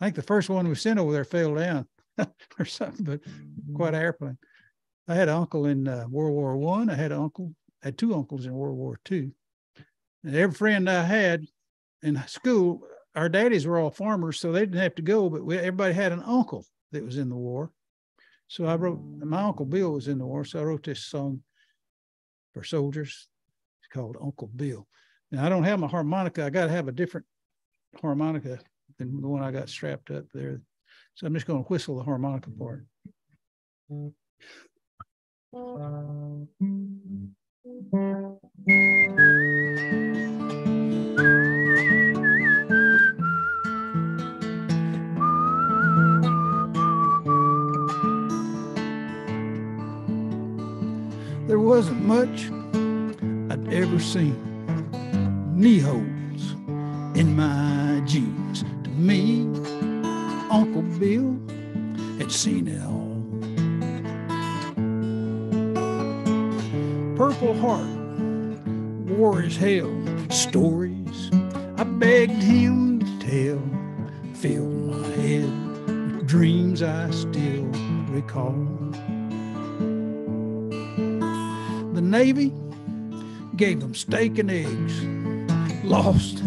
Speaker 1: I think the first one we sent over there fell down or something, but quite an airplane. I had an uncle in uh, World War One. I. I had an uncle, I had two uncles in World War Two. And every friend I had in school, our daddies were all farmers, so they didn't have to go, but we, everybody had an uncle that was in the war. So I wrote, my uncle Bill was in the war, so I wrote this song for soldiers. It's called Uncle Bill. Now I don't have my harmonica. I got to have a different harmonica than the one I got strapped up there. So I'm just going to whistle the harmonica part. wasn't much I'd ever seen. Knee holes in my jeans. To me, Uncle Bill had seen it all. Purple Heart, war as hell, stories I begged him to tell filled my head dreams I still recall. Navy gave them steak and eggs, lost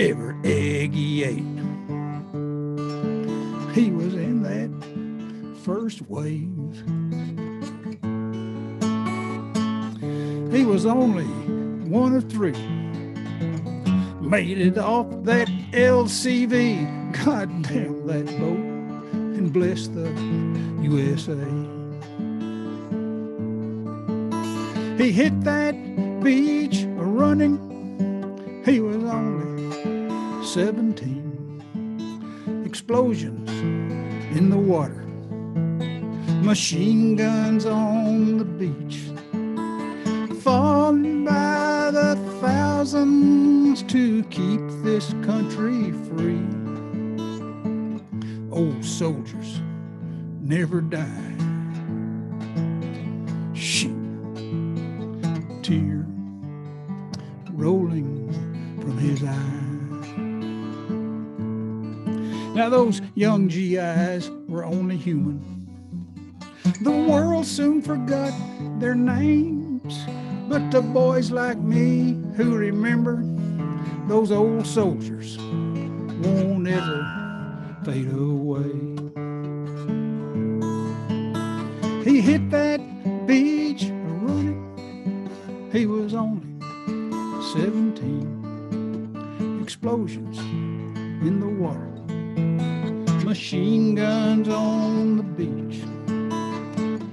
Speaker 1: every egg he ate. He was in that first wave. He was only one of three. Made it off that LCV. God damn that boat and bless the USA. He hit that beach running. He was only 17. Explosions in the water. Machine guns on the beach. Falling by the thousands to keep this country free. Old soldiers never die. Now, those young GIs were only human. The world soon forgot their names, but the boys like me who remember those old soldiers won't ever fade away. He hit that beach running he was only 17. Explosions in the water, machine guns on the beach,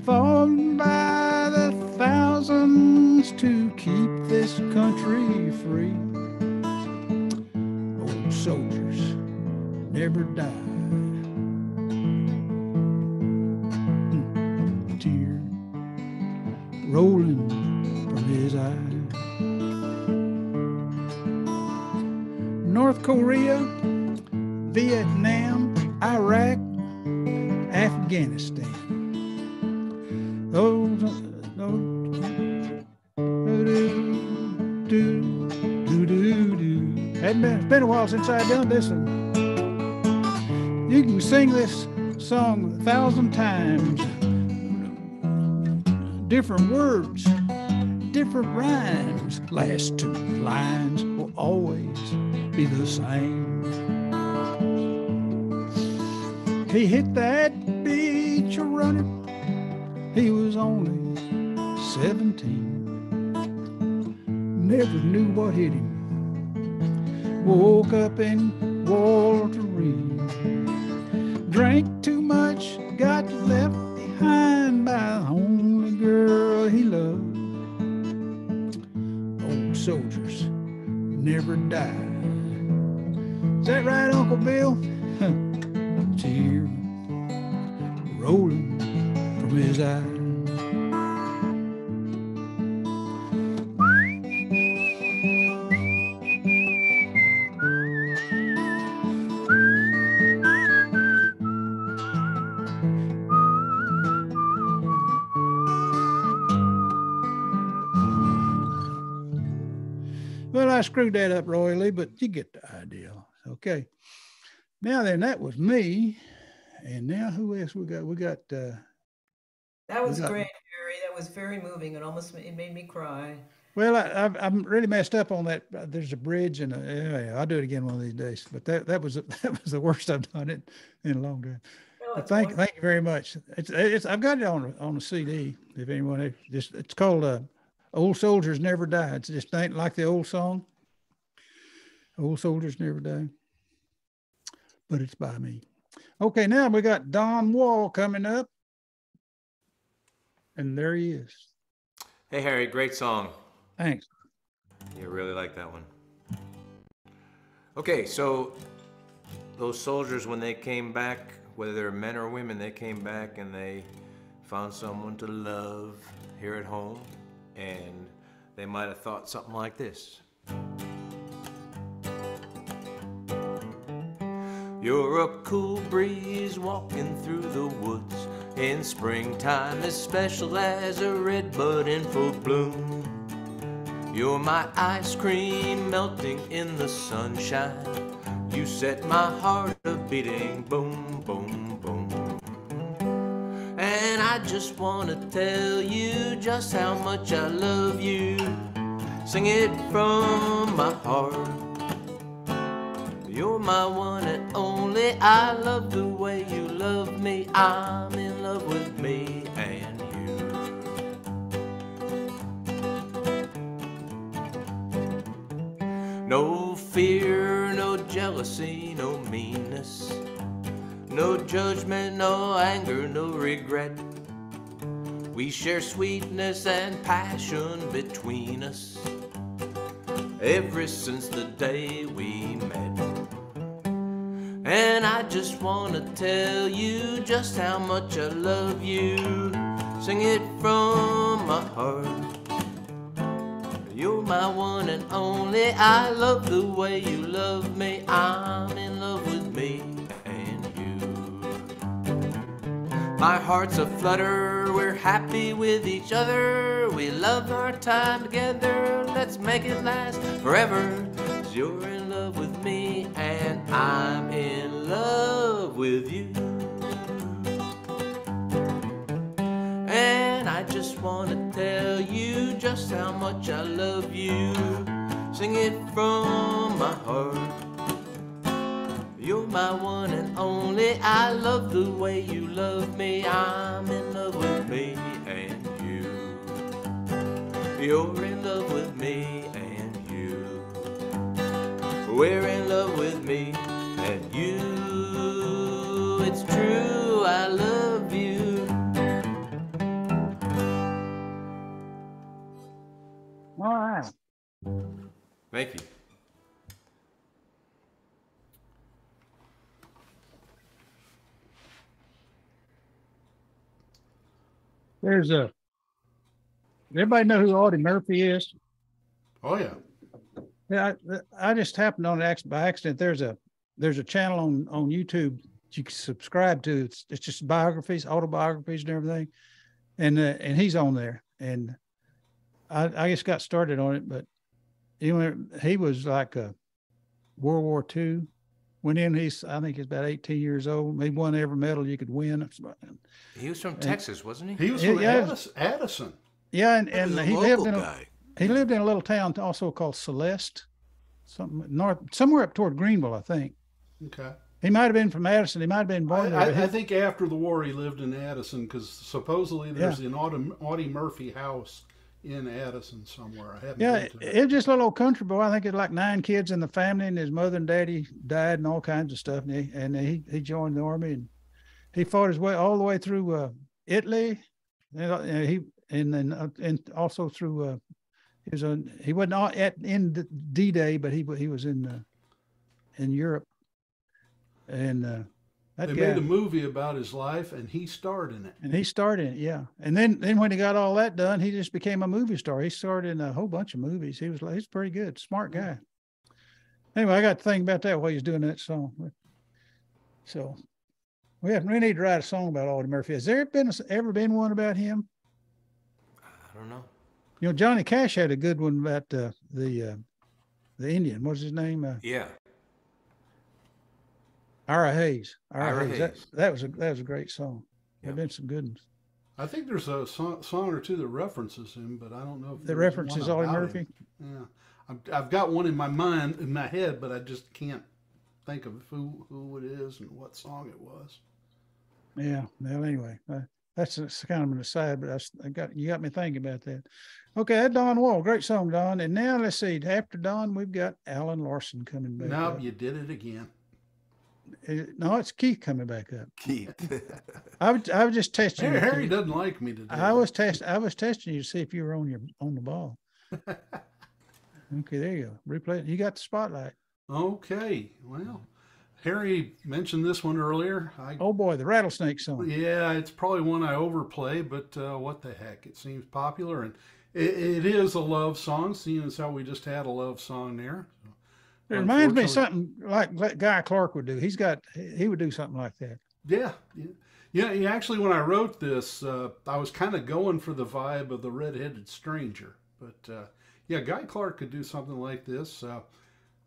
Speaker 1: falling by the thousands to keep this country free. Old soldiers never die. Rolling from his eye. North Korea, Vietnam, Iraq, Afghanistan. Those, those, do, do, do, do, do. Hadn't been, it's been a while since I've done this. You can sing this song a thousand times. Different words different rhymes. Last two lines will always be the same. He hit that beach a running. He was only 17. Never knew what hit him. Woke up in Walter screwed that up royally, but you get the idea. Okay. Now then, that was me. And now who else we got? We got uh
Speaker 6: That was
Speaker 1: got-
Speaker 6: great, Harry. That was very moving. It almost it made me cry.
Speaker 1: well, I, I'm really messed up on that. Uh, There's a bridge and a, yeah, I'll do it again one of these days. But that that was that was the worst I've done it in a long time.
Speaker 6: No,
Speaker 1: thank
Speaker 6: wonderful.
Speaker 1: thank you very much. It's it's I've got it on on a CD. If anyone just it's called uh, "Old Soldiers Never Die." It's just ain't like the old song. Old soldiers never die. But it's by me. Okay, now we got Don Wall coming up, and there he is.
Speaker 2: Hey, Harry, great song.
Speaker 1: Thanks.
Speaker 2: You really like that one. Okay, so those soldiers, when they came back, whether they're men or women, they came back and they found someone to love here at home, and they might have thought something like this. You're a cool breeze walking through the woods in springtime, as special as a redbud in full bloom. You're my ice cream melting in the sunshine. You set my heart a beating boom, boom, boom. And I just wanna tell you just how much I love you. Sing it from my heart. You're my one and only. I love the way you love me. I'm in love with me and you. No fear, no jealousy, no meanness. No judgment, no anger, no regret. We share sweetness and passion between us ever since the day we met. And I just wanna tell you just how much I love you. Sing it from my heart. You're my one and only. I love the way you love me. I'm in love with me and you. My heart's a flutter. We're happy with each other. We love our time together. Let's make it last forever. 'Cause you're in love with me and I'm in love with you. And I just wanna tell you just how much I love you. Sing it from my heart. You're my one and only. I love the way you love me. I'm in love with me and you. You're in love with me. We're in love with me and you. It's true, I love you.
Speaker 1: All right.
Speaker 2: Thank you.
Speaker 1: There's a. Everybody know who Audie Murphy is?
Speaker 5: Oh yeah.
Speaker 1: Yeah, I, I just happened on it by accident. There's a there's a channel on on YouTube that you can subscribe to. It's it's just biographies, autobiographies, and everything. And uh, and he's on there. And I I just got started on it, but you know he was like a World War II. Went in. He's I think he's about 18 years old. He won every medal you could win.
Speaker 2: He was from Texas, wasn't he?
Speaker 5: He was
Speaker 1: Yeah,
Speaker 5: from
Speaker 1: yeah.
Speaker 5: Addison.
Speaker 1: Yeah, and
Speaker 3: He
Speaker 1: and he lived in a,
Speaker 3: guy.
Speaker 1: He lived in a little town also called Celeste, something north somewhere up toward Greenville, I think.
Speaker 5: Okay.
Speaker 1: He might have been from Addison. He might have been
Speaker 5: I,
Speaker 1: born there.
Speaker 5: I, I think after the war he lived in Addison because supposedly there's an Audie, Audie Murphy house in Addison somewhere. I haven't
Speaker 1: yeah,
Speaker 5: been
Speaker 1: it,
Speaker 5: to it.
Speaker 1: was just a little old country boy. I think it like nine kids in the family, and his mother and daddy died, and all kinds of stuff. And he and he, he joined the army, and he fought his way all the way through uh, Italy. And, uh, he and then uh, and also through. Uh, he was on. He wasn't at in D Day, but he he was in uh, in Europe. And uh, that
Speaker 5: They
Speaker 1: guy,
Speaker 5: made a movie about his life and he starred in it.
Speaker 1: And he started it, yeah. And then then when he got all that done, he just became a movie star. He starred in a whole bunch of movies. He was he's pretty good, smart guy. Anyway, I got to think about that while he's doing that song. So we have we need to write a song about Audie Murphy. Has there been ever been one about him?
Speaker 2: I don't know.
Speaker 1: You know, Johnny Cash had a good one about uh, the uh, the Indian. What's his name? Uh,
Speaker 2: Yeah.
Speaker 1: Ira Hayes. Ira,
Speaker 2: Ira
Speaker 1: Hayes. That,
Speaker 2: Hayes.
Speaker 1: that was a that was a great song. There've been some good ones.
Speaker 5: I think there's a song, song or two that references him, but I don't know if
Speaker 1: The
Speaker 5: there's
Speaker 1: reference is
Speaker 5: one
Speaker 1: Ollie
Speaker 5: about
Speaker 1: Murphy.
Speaker 5: him. Yeah, I've, I've got one in my mind, in my head, but I just can't think of who who it is and what song it was.
Speaker 1: Yeah. Well, anyway, uh, that's, that's kind of an aside, but that's, I got you got me thinking about that. Okay, Don Wall, great song, Don. And now let's see. After Don, we've got Allen Larson coming back.
Speaker 5: No,
Speaker 1: up.
Speaker 5: you did it again.
Speaker 1: Uh, No, it's Keith coming back up.
Speaker 3: Keith.
Speaker 1: I was I was just testing.
Speaker 5: Harry,
Speaker 1: you,
Speaker 5: Harry doesn't like me today.
Speaker 1: I was test I was testing you to see if you were on your on the ball. okay, there you go. Replay. it. You got the spotlight.
Speaker 5: Okay, well, Harry mentioned this one earlier. I
Speaker 1: Oh boy, the rattlesnake song.
Speaker 5: Yeah, it's probably one I overplay, but uh, what the heck? It seems popular, and it, it is a love song, seeing as how we just had a love song there.
Speaker 1: It reminds me of something like, Guy Clark would do. He's got he would do something like that.
Speaker 5: Yeah, yeah, yeah. yeah, Actually, when I wrote this, uh, I was kind of going for the vibe of the redheaded stranger, but uh, yeah, Guy Clark could do something like this. Uh,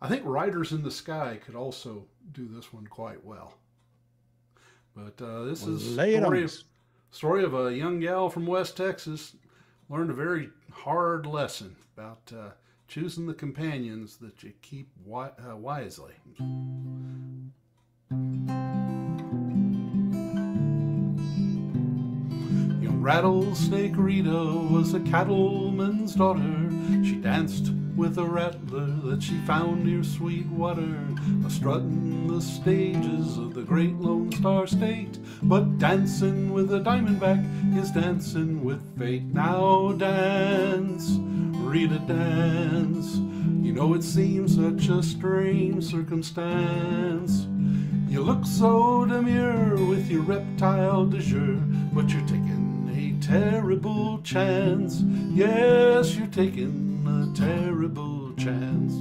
Speaker 5: I think Riders in the Sky could also do this one quite well. But uh, this
Speaker 1: Well,
Speaker 5: is story of, story of a young gal from West Texas learned a very hard lesson about uh, choosing the companions that you keep wi- uh, wisely. Young rattlesnake Rita was a cattleman's daughter. She danced with a rattler that she found near Sweetwater, a strutting the stages of the great Lone Star State. But dancing with a diamondback is dancing with fate. Now dance, Rita, dance. You know it seems such a strange circumstance. You look so demure with your reptile de jour, but you're taking terrible chance. Yes, you're taking a terrible chance.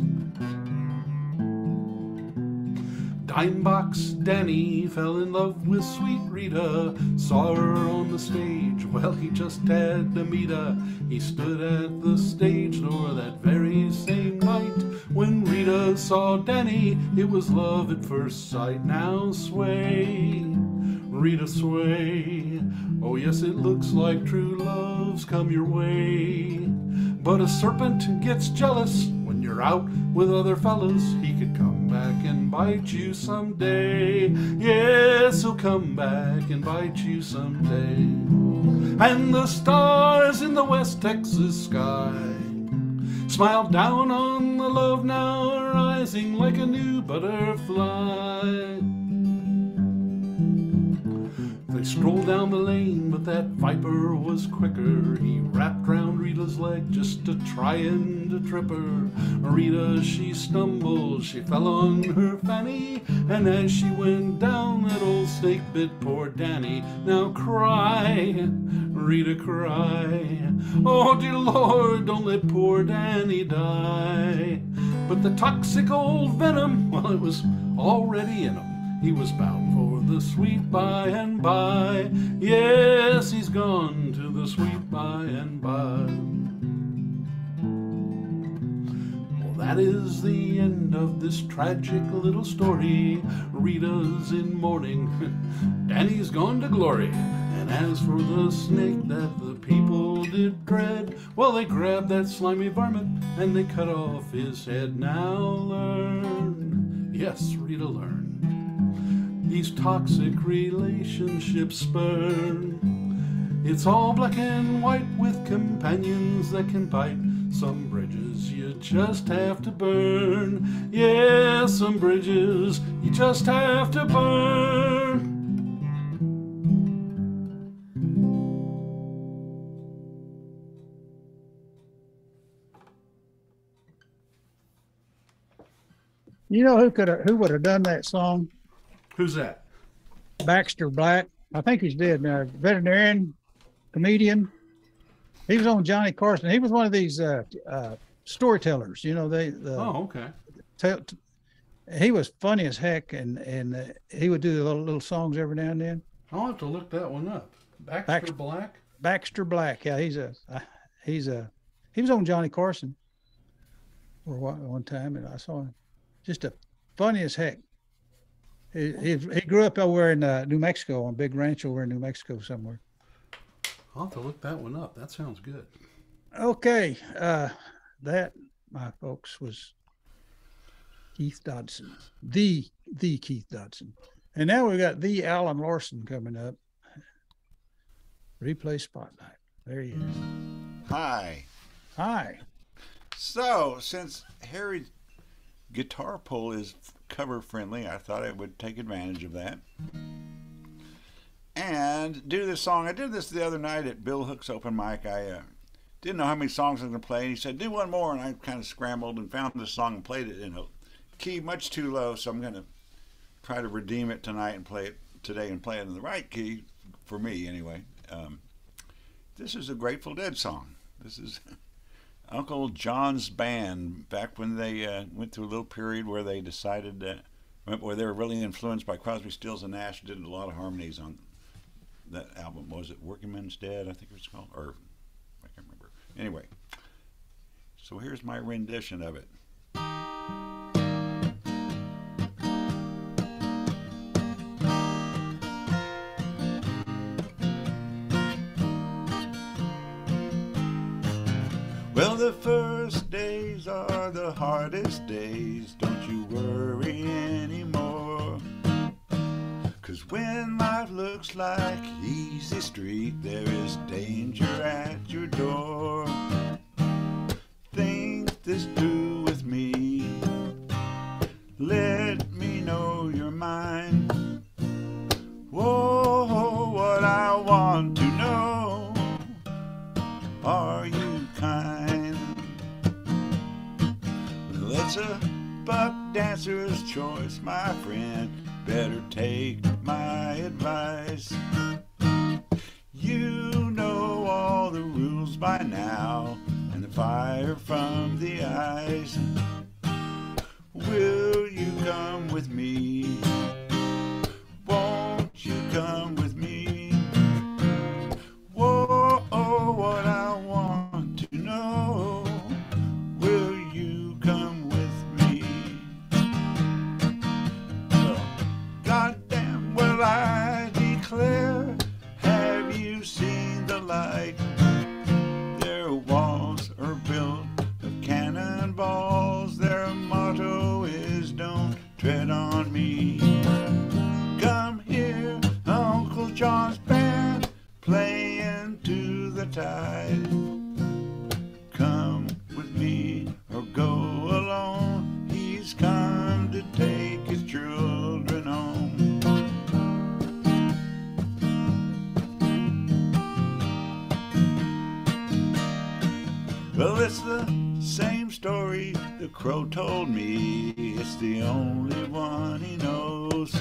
Speaker 5: Dimebox Danny fell in love with sweet Rita. Saw her on the stage. Well, he just had to meet her. He stood at the stage door that very same night. When Rita saw Danny, it was love at first sight. Now sway, Rita sway. Oh, yes, it looks like true love's come your way. But a serpent gets jealous when you're out with other fellas. He could come back and bite you someday. Yes, he'll come back and bite you someday. And the stars in the West Texas sky smile down on the love now rising like a new butterfly. They strolled down the lane, but that viper was quicker. He wrapped round Rita's leg just to try and to trip her. Rita, she stumbled, she fell on her fanny, and as she went down, that old snake bit poor Danny. Now cry, Rita, cry. Oh, dear Lord, don't let poor Danny die. But the toxic old venom, well, it was already in him. He was bound for the sweet by and by. Yes, he's gone to the sweet by and by. Well, that is the end of this tragic little story. Rita's in mourning, Danny's gone to glory. And as for the snake that the people did dread, well, they grabbed that slimy varmint and they cut off his head. Now learn, yes, Rita, learn these toxic relationships spurn. It's all black and white with companions that can bite. Some bridges you just have to burn. Yeah, some bridges you just have to burn.
Speaker 1: You know who could have who would have done that song?
Speaker 5: Who's that?
Speaker 1: Baxter Black. I think he's dead now. Veterinarian, comedian. He was on Johnny Carson. He was one of these uh, uh, storytellers. You know, they the,
Speaker 5: Oh, okay.
Speaker 1: tell, t- he was funny as heck, and and uh, he would do little little songs every now and then.
Speaker 5: I'll have to look that one up. Baxter
Speaker 1: Baxter-
Speaker 5: Black.
Speaker 1: Baxter Black, yeah, he's a uh, he's a he was on Johnny Carson. for one, one time, and I saw him. Just a funny as heck. He, he, he grew up over in uh, New Mexico on a big ranch over in New Mexico somewhere.
Speaker 5: I'll have to look that one up. That sounds good.
Speaker 1: Okay, uh, that my folks was Keith Dodson, the the Keith Dodson, and now we've got the Allen Larson coming up. Replay spotlight. There he is.
Speaker 4: Hi.
Speaker 1: Hi.
Speaker 4: So, since Harry's guitar pull is cover friendly, I thought I would take advantage of that. And do this song. I did this the other night at Bill Hook's open mic. I uh, didn't know how many songs I was going to play. And he said, do one more. And I kind of scrambled and found this song and played it in a key much too low. So I'm going to try to redeem it tonight and play it today and play it in the right key, for me anyway. Um, this is a Grateful Dead song. This is Uncle John's band back when they uh, went through a little period where they decided that where they were really influenced by Crosby, Stills and Nash. Did a lot of harmonies on that album. Was it Working Man's Dead? I think it was called, or I can't remember. Anyway, so here's my rendition of it. Hardest days. Don't you worry anymore. Cause when life looks like easy street, there is danger at your door. Think this through with me. Let me know your mind. Whoa, what I want Buck dancer's choice, my friend. Better take my advice. You know all the rules by now, and the fire from the eyes. Will you come with me? Won't you come tide. Come with me or go alone. He's come to take his children home. Well, it's the same story the crow told me. It's the only one he knows.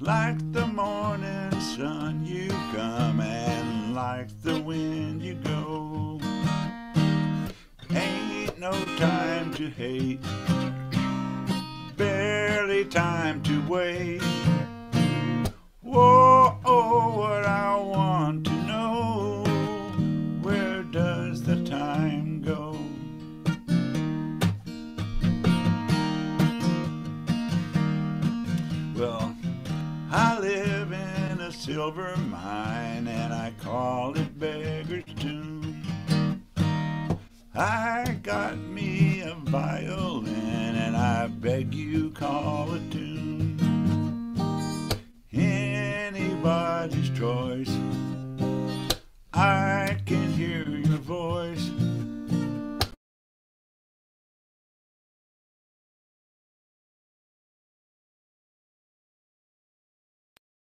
Speaker 4: Like the morning sun, you come, and like the wind, you go. Ain't no time to hate, barely time to wait. Whoa, oh, what I want to know, where does the time go? Well, I live in a silver mine and I call it Beggar's Tomb. I got me a violin and I beg you call a tune. Anybody's choice. I can hear your voice.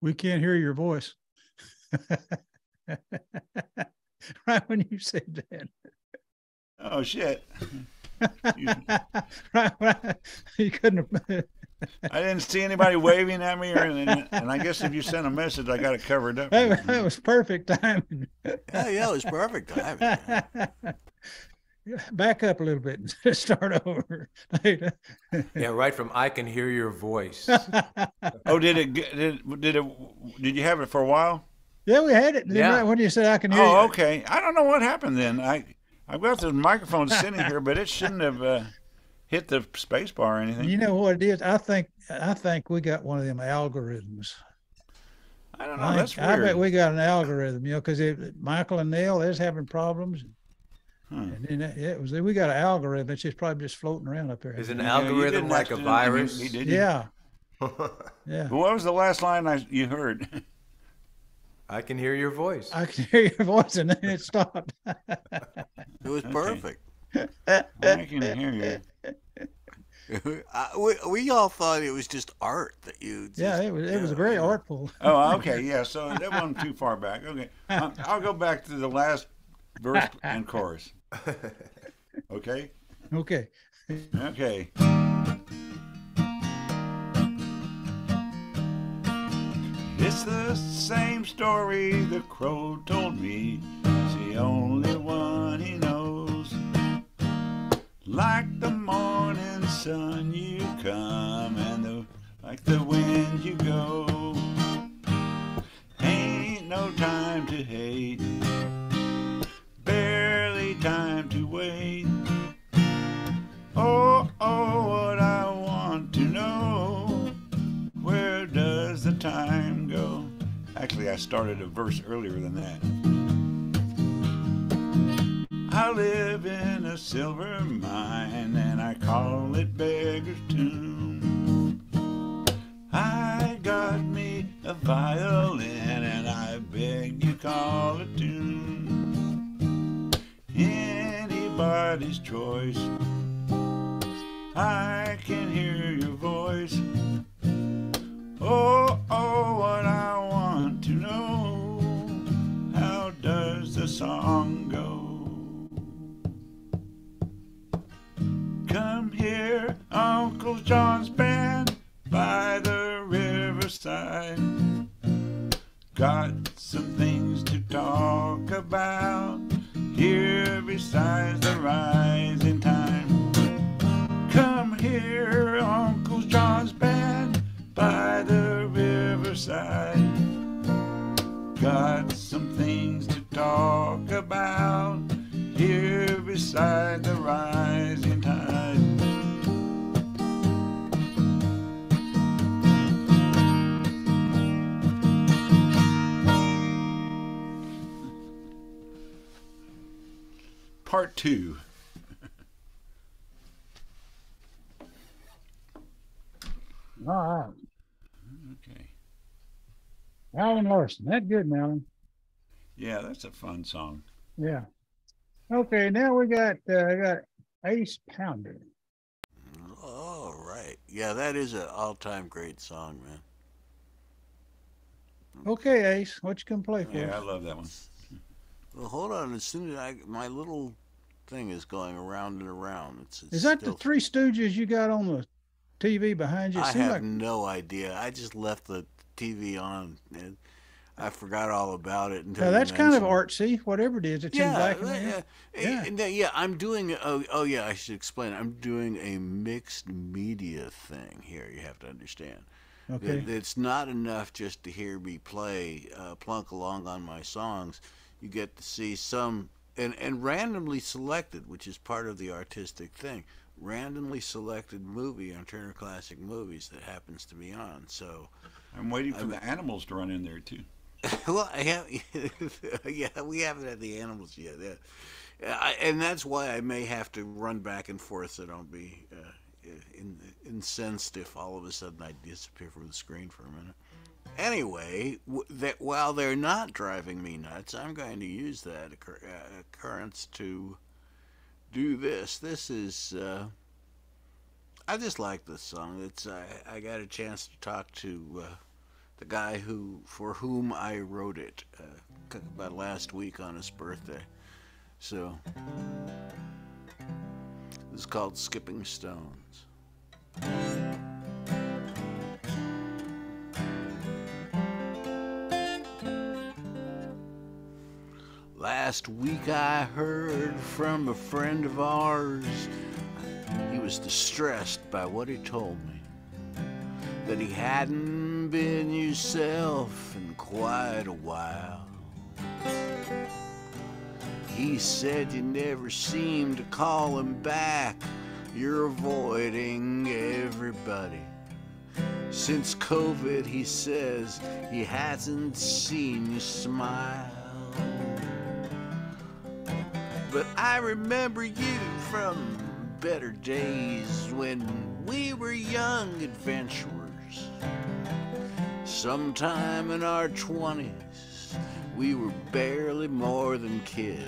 Speaker 1: We can't hear your voice. right when you said that.
Speaker 4: Oh shit.
Speaker 1: right, right. You couldn't have.
Speaker 4: I didn't see anybody waving at me or anything. And I guess if you sent a message, I got it covered up.
Speaker 1: That, that was perfect timing.
Speaker 3: Yeah, yeah, it was perfect timing.
Speaker 1: Back up a little bit and start over.
Speaker 2: Yeah, right from I can hear your voice.
Speaker 4: Oh, did it? get- Did did it? Did you have it for a while?
Speaker 1: Yeah, we had it. Didn't
Speaker 2: Yeah.
Speaker 1: I? When you said I can hear you.
Speaker 4: Oh, okay. I don't know what happened then. I I've got the microphone sitting here, but it shouldn't have uh, hit the space bar or anything.
Speaker 1: You know what it is? I think I think we got one of them algorithms.
Speaker 4: I don't know.
Speaker 1: I,
Speaker 4: That's
Speaker 1: think- I bet we got an algorithm, you know, because Michael and Nell, is having problems.
Speaker 4: Hmm.
Speaker 1: And then it, it was we got an algorithm. It's just probably just floating around up there.
Speaker 2: Is an
Speaker 4: you
Speaker 2: algorithm
Speaker 4: didn't
Speaker 2: like a virus?
Speaker 4: you- you.
Speaker 1: Yeah, yeah.
Speaker 4: But what was the last line I, you heard?
Speaker 2: I can hear your voice.
Speaker 1: I can hear your voice, and then it stopped.
Speaker 3: It was perfect.
Speaker 4: I can hear you.
Speaker 3: I, we, we all thought it was just art that you. Just,
Speaker 1: yeah, it was it was
Speaker 3: yeah,
Speaker 1: very artful.
Speaker 4: Oh, okay, yeah. So that wasn't too far back. Okay, Um, I'll go back to the last verse and chorus. Okay,
Speaker 1: Okay.
Speaker 4: okay. It's the same story the crow told me. It's the only one he knows. Like the morning sun, you come, and the, like the wind, you go. Ain't no time to hate, I started a verse earlier than that. I live in a silver mine and I call it Beggar's Tomb. I got me a violin and I beg you call it tune. Anybody's choice. I can hear your voice. Oh, oh, what I want to know. How does the song go? Come here, Uncle John's band by the riverside. Got some things to talk about here besides the rising time. Come here, Uncle other side. Got some things to talk about here beside the rising tide. Part 2
Speaker 1: Allen Larson. That good, Allen.
Speaker 4: Yeah, that's a fun song.
Speaker 1: Yeah. Okay, now we got uh, I got Ace Pounder.
Speaker 3: All right. Yeah, that is an all-time great song, man.
Speaker 1: Okay, Ace, what you gonna play for?
Speaker 4: Yeah, I love that one.
Speaker 3: Well, hold on. As soon as I my little thing is going around and around, it's, it's
Speaker 1: Is that
Speaker 3: still-
Speaker 1: the Three Stooges you got on the TV behind you? It
Speaker 3: I have
Speaker 1: like
Speaker 3: no idea. I just left the TV on and I forgot all about it. Until
Speaker 1: now, that's kind of artsy. Whatever it is, it's in
Speaker 3: yeah,
Speaker 1: black and white.
Speaker 3: yeah,
Speaker 1: Yeah.
Speaker 3: yeah. yeah, I'm doing. Oh, oh, yeah. I should explain. I'm doing a mixed media thing here. You have to understand.
Speaker 1: Okay.
Speaker 3: It's not enough just to hear me play, uh, plunk along on my songs. You get to see some, and, and randomly selected, which is part of the artistic thing. Randomly selected movie on Turner Classic Movies that happens to be on. So,
Speaker 4: I'm waiting for the animals to run in there too.
Speaker 3: well, I have, yeah, we haven't had the animals yet. Yeah. I, and that's why I may have to run back and forth so don't be uh, in, incensed if all of a sudden I disappear from the screen for a minute. Anyway, w- that while they're not driving me nuts, I'm going to use that occur- uh, occurrence to do this. This is. Uh, I just like this song. It's I, I got a chance to talk to uh, the guy who for whom I wrote it uh, about last week on his birthday. So this is called Skipping Stones. Last week I heard from a friend of ours. He was distressed by what he told me. That he hadn't been yourself in quite a while. He said you never seem to call him back. You're avoiding everybody. Since COVID, he says he hasn't seen you smile. But I remember you from better days when we were young adventurers. Sometime in our 20s, we were barely more than kids.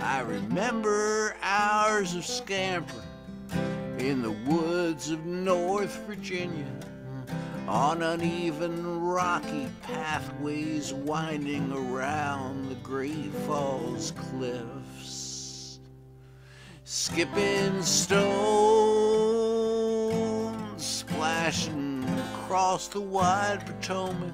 Speaker 3: I remember hours of scampering in the woods of North Virginia on uneven rocky pathways winding around the Great Falls cliffs. Skipping stones, splashing across the wide Potomac.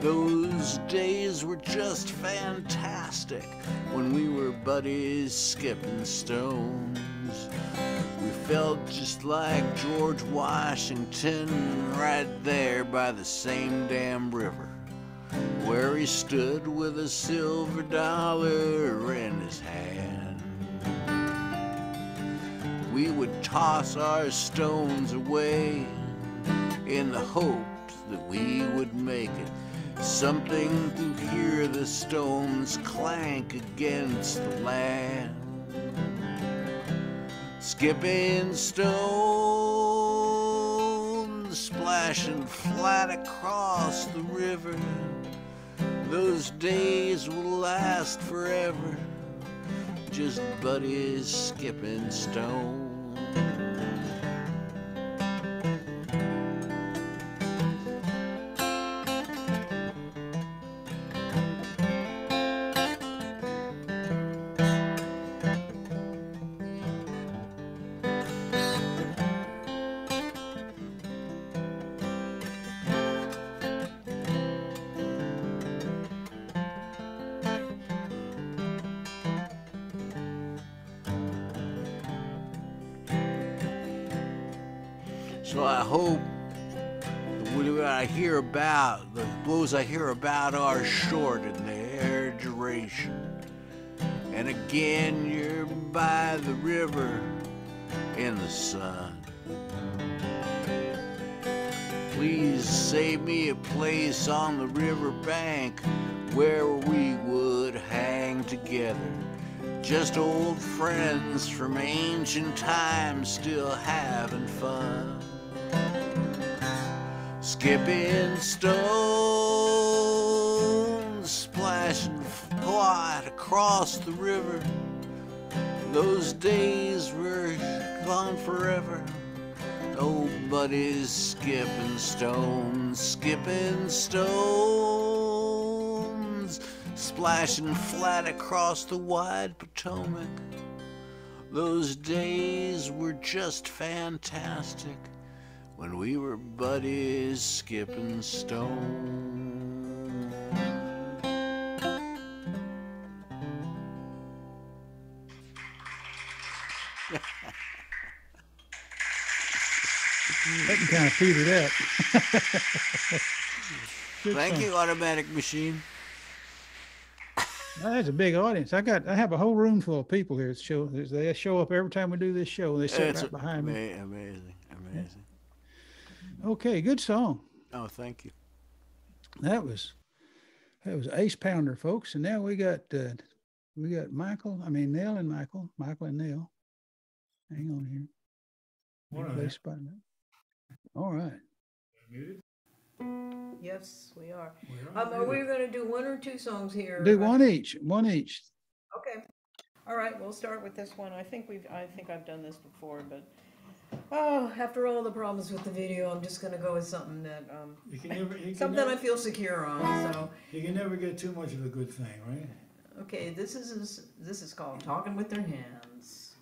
Speaker 3: Those days were just fantastic when we were buddies skipping stones. We felt just like George Washington right there by the same damn river where he stood with a silver dollar in his hand. We would toss our stones away in the hopes that we would make it. Something to hear the stones clank against the land. Skipping stones, splashing flat across the river. Those days will last forever. Just buddies skipping stones. Blues I hear about are short in their duration. And again, you're by the river in the sun. Please save me a place on the river bank where we would hang together. Just old friends from ancient times still having fun. Skipping stones, across the river. Those days were gone forever. Buddies skipping stones, skipping stones, splashing flat across the wide Potomac. Those days were just fantastic when we were buddies skipping stone.
Speaker 1: That can kind of feed it up.
Speaker 3: Thank
Speaker 1: song.
Speaker 3: you, Automatic Machine.
Speaker 1: Now, That's a big audience. I got I have a whole room full of people here. Show they show up every time we do this show. They sit
Speaker 3: It's
Speaker 1: right behind me.
Speaker 3: ama- Amazing, amazing.
Speaker 1: Okay, good song.
Speaker 3: Oh, thank you.
Speaker 1: That was that was Ace Pounder, folks. And now we got uh, we got Michael. I mean Nell and Michael. Michael and Nell. Hang on here.
Speaker 8: One of
Speaker 1: Play
Speaker 8: them.
Speaker 1: Spider-Man. All right.
Speaker 6: Yes, we are.
Speaker 8: We're
Speaker 6: Um, are we gonna do one or two songs here?
Speaker 1: Do one each. One each.
Speaker 6: Okay. All right, we'll start with this one. I think we've, I think I've done this before, but, oh, after all the problems with the video, I'm just gonna go with something that, um,
Speaker 8: You can never, you can
Speaker 6: something I feel secure on, so.
Speaker 8: you can never get too much of a good thing, right?
Speaker 6: Okay, this is, this is called Talking with Their Hands.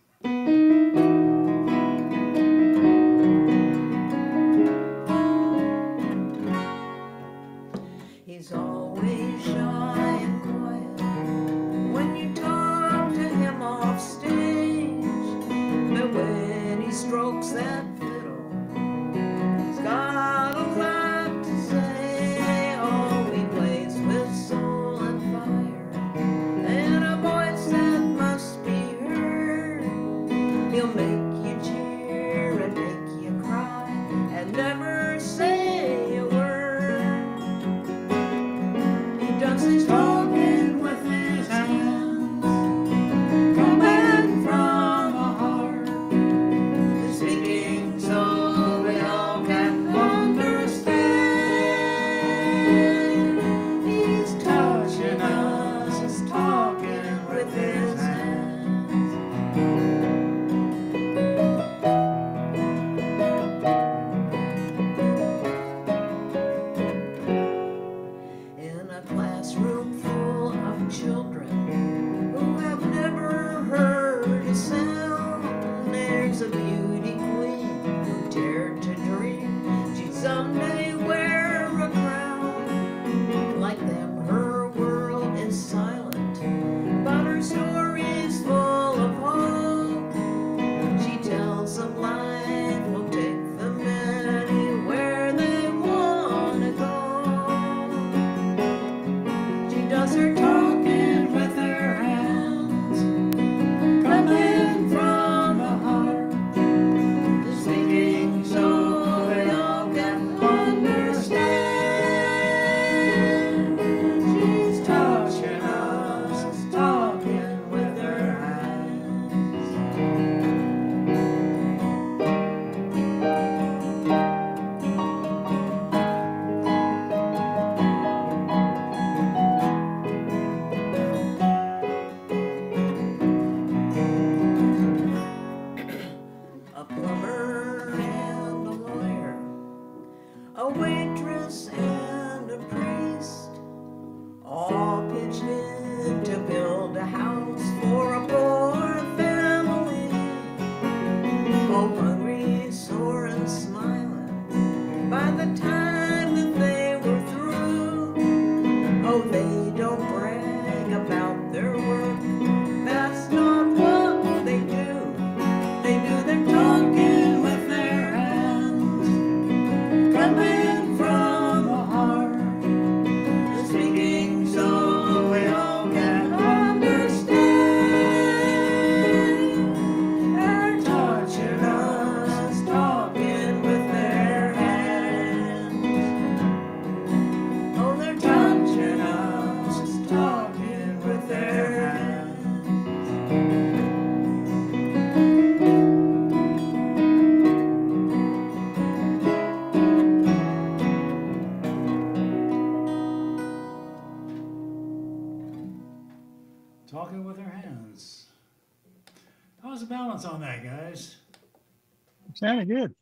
Speaker 1: Sounded good.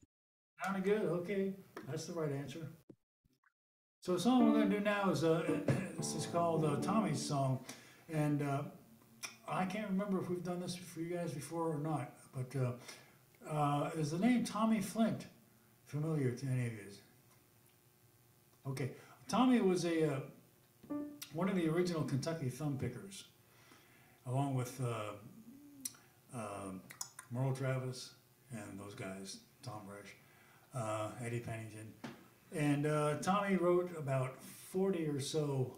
Speaker 8: Sounded good. Okay, that's the right answer. So the song we're going to do now is uh, this is called uh, Tommy's song, and uh, I can't remember if we've done this for you guys before or not. But uh, uh, is the name Tommy Flint familiar to any of you? Okay, Tommy was a uh, one of the original Kentucky thumb pickers, along with uh, Merle Travis and those guys, Tom Bresh, uh, Eddie Pennington. And uh, Tommy wrote about 40 or so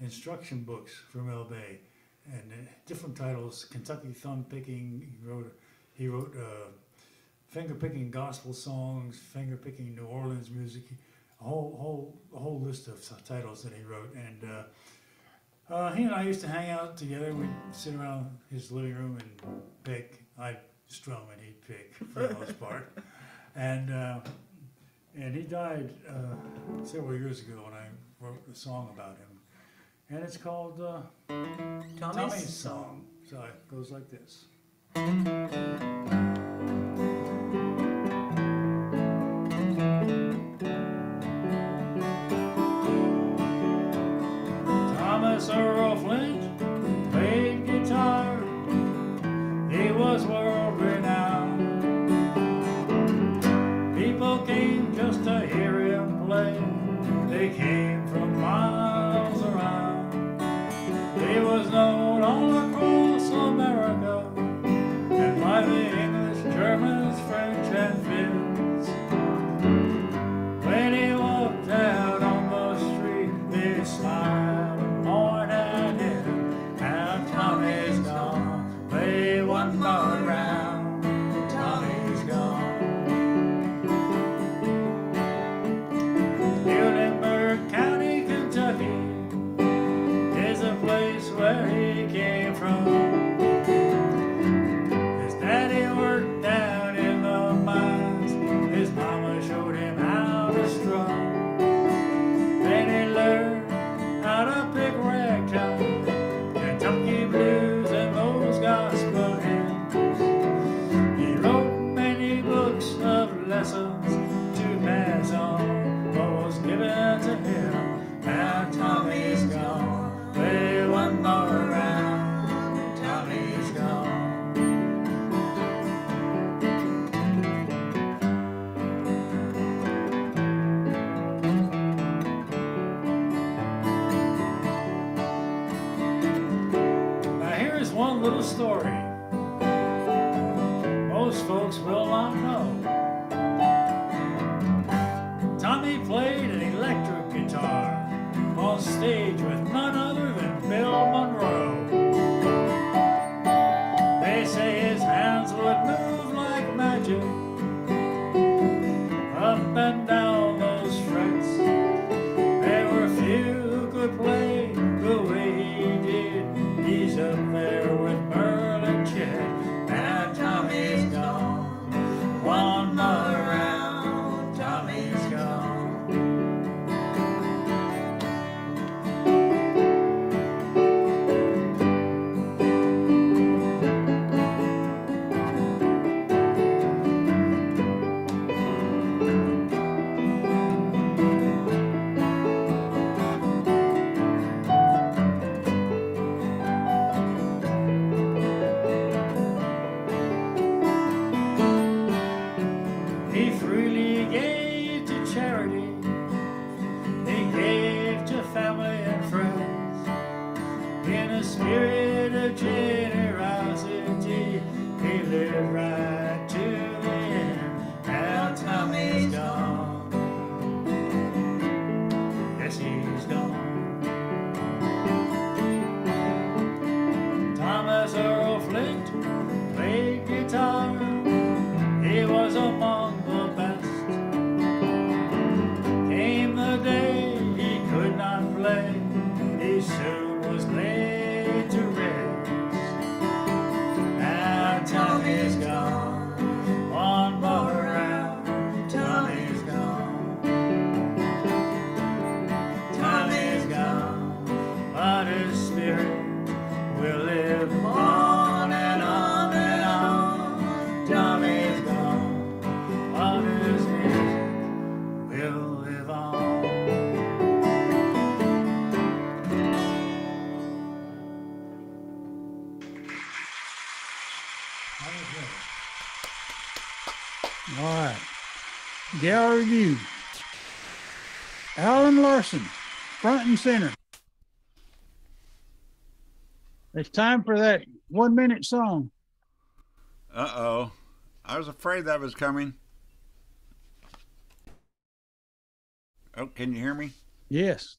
Speaker 8: instruction books for Mel Bay and uh, different titles Kentucky Thumb Picking. He wrote, he wrote uh, Finger Picking Gospel Songs, Finger Picking New Orleans Music, a whole, whole, a whole list of titles that he wrote. And uh, uh, he and I used to hang out together. We'd sit around his living room and pick. I'd strum and he'd pick for the most part. And uh, and he died uh, several years ago when I wrote a song about him. And it's called uh,
Speaker 6: Tommy's,
Speaker 8: Tommy's Song. So it goes like this. Now Tommy's gone.
Speaker 1: Gallery view. Allen Larson, front and center. It's time for that one minute song.
Speaker 4: Uh oh. I was afraid that was coming. Oh, can you hear me?
Speaker 1: Yes.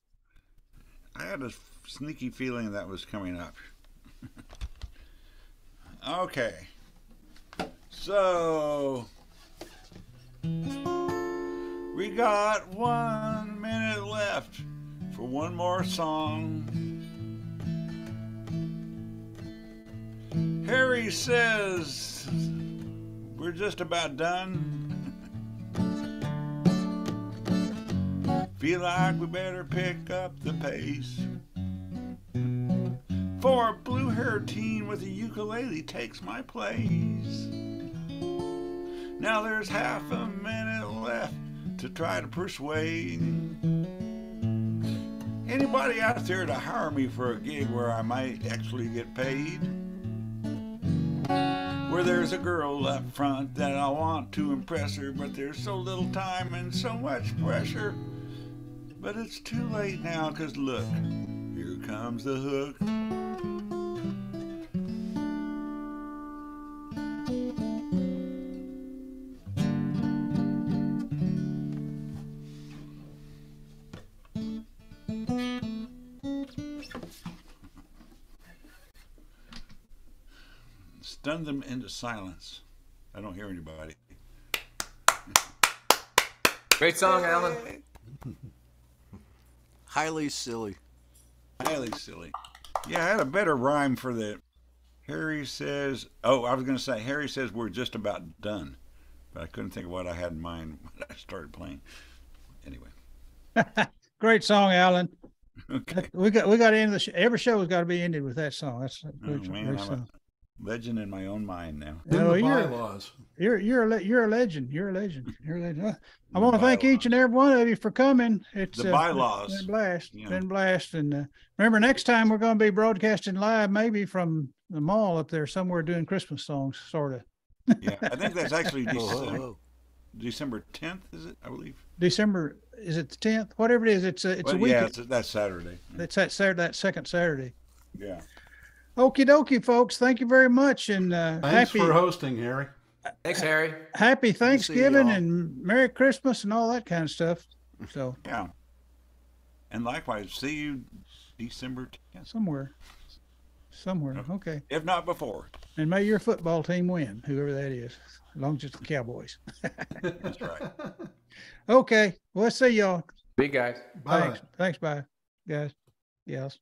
Speaker 4: I had a sneaky feeling that was coming up. okay. So we got one minute left for one more song. Harry says we're just about done. Feel like we better pick up the pace. For a blue haired teen with a ukulele takes my place. Now there's half a minute left to try to persuade anybody out there to hire me for a gig where I might actually get paid. Where there's a girl up front that I want to impress her, but there's so little time and so much pressure. But it's too late now, cause look, here comes the hook. Stun them into silence. I don't hear anybody.
Speaker 2: Great song, Allen.
Speaker 3: Highly silly.
Speaker 4: Highly silly. Yeah, I had a better rhyme for the. Harry says, "Oh, I was going to say Harry says we're just about done," but I couldn't think of what I had in mind when I started playing. Anyway,
Speaker 1: Great song, Allen.
Speaker 4: okay.
Speaker 1: We got we got to end the sh- every show has got to be ended with that song. That's a
Speaker 4: Oh
Speaker 1: great,
Speaker 4: man,
Speaker 1: great
Speaker 4: I'm
Speaker 1: song.
Speaker 4: A legend in my own mind now.
Speaker 5: In
Speaker 1: No,
Speaker 5: the
Speaker 1: you're-
Speaker 5: bylaws.
Speaker 1: You're you're a le- you're a legend. You're a legend. You're a legend. I want to thank each and every one of you for coming. It's
Speaker 4: The
Speaker 1: uh,
Speaker 4: bylaws.
Speaker 1: Been a blast.
Speaker 4: Yeah.
Speaker 1: Been a blast. And uh, remember, next time we're going to be broadcasting live, maybe from the mall up there somewhere, doing Christmas songs, sort of.
Speaker 4: Yeah, I think that's actually
Speaker 3: oh,
Speaker 4: December,
Speaker 3: oh.
Speaker 4: December 10th, is it? I believe.
Speaker 1: December is it the tenth? Whatever it is, it's a it's
Speaker 4: Well,
Speaker 1: a week.
Speaker 4: yeah, it's, that's Saturday.
Speaker 1: It's that Saturday, that second Saturday.
Speaker 4: Yeah.
Speaker 1: Okie dokie, folks. Thank you very much, and uh,
Speaker 5: Thanks
Speaker 1: happy
Speaker 5: for hosting, Harry.
Speaker 2: Thanks, Harry.
Speaker 1: happy Thanksgiving
Speaker 3: y'all.
Speaker 1: and Merry Christmas and all that kind of stuff. So
Speaker 4: Yeah. And likewise, see you December 10th,
Speaker 1: somewhere, somewhere. Okay.
Speaker 4: if not before.
Speaker 1: And may your football team win, whoever that is, as long as it's the Cowboys.
Speaker 4: That's right.
Speaker 1: Okay. Well, let's see y'all.
Speaker 2: Big guys.
Speaker 5: Bye.
Speaker 1: Thanks. Thanks. Bye, guys. Yes.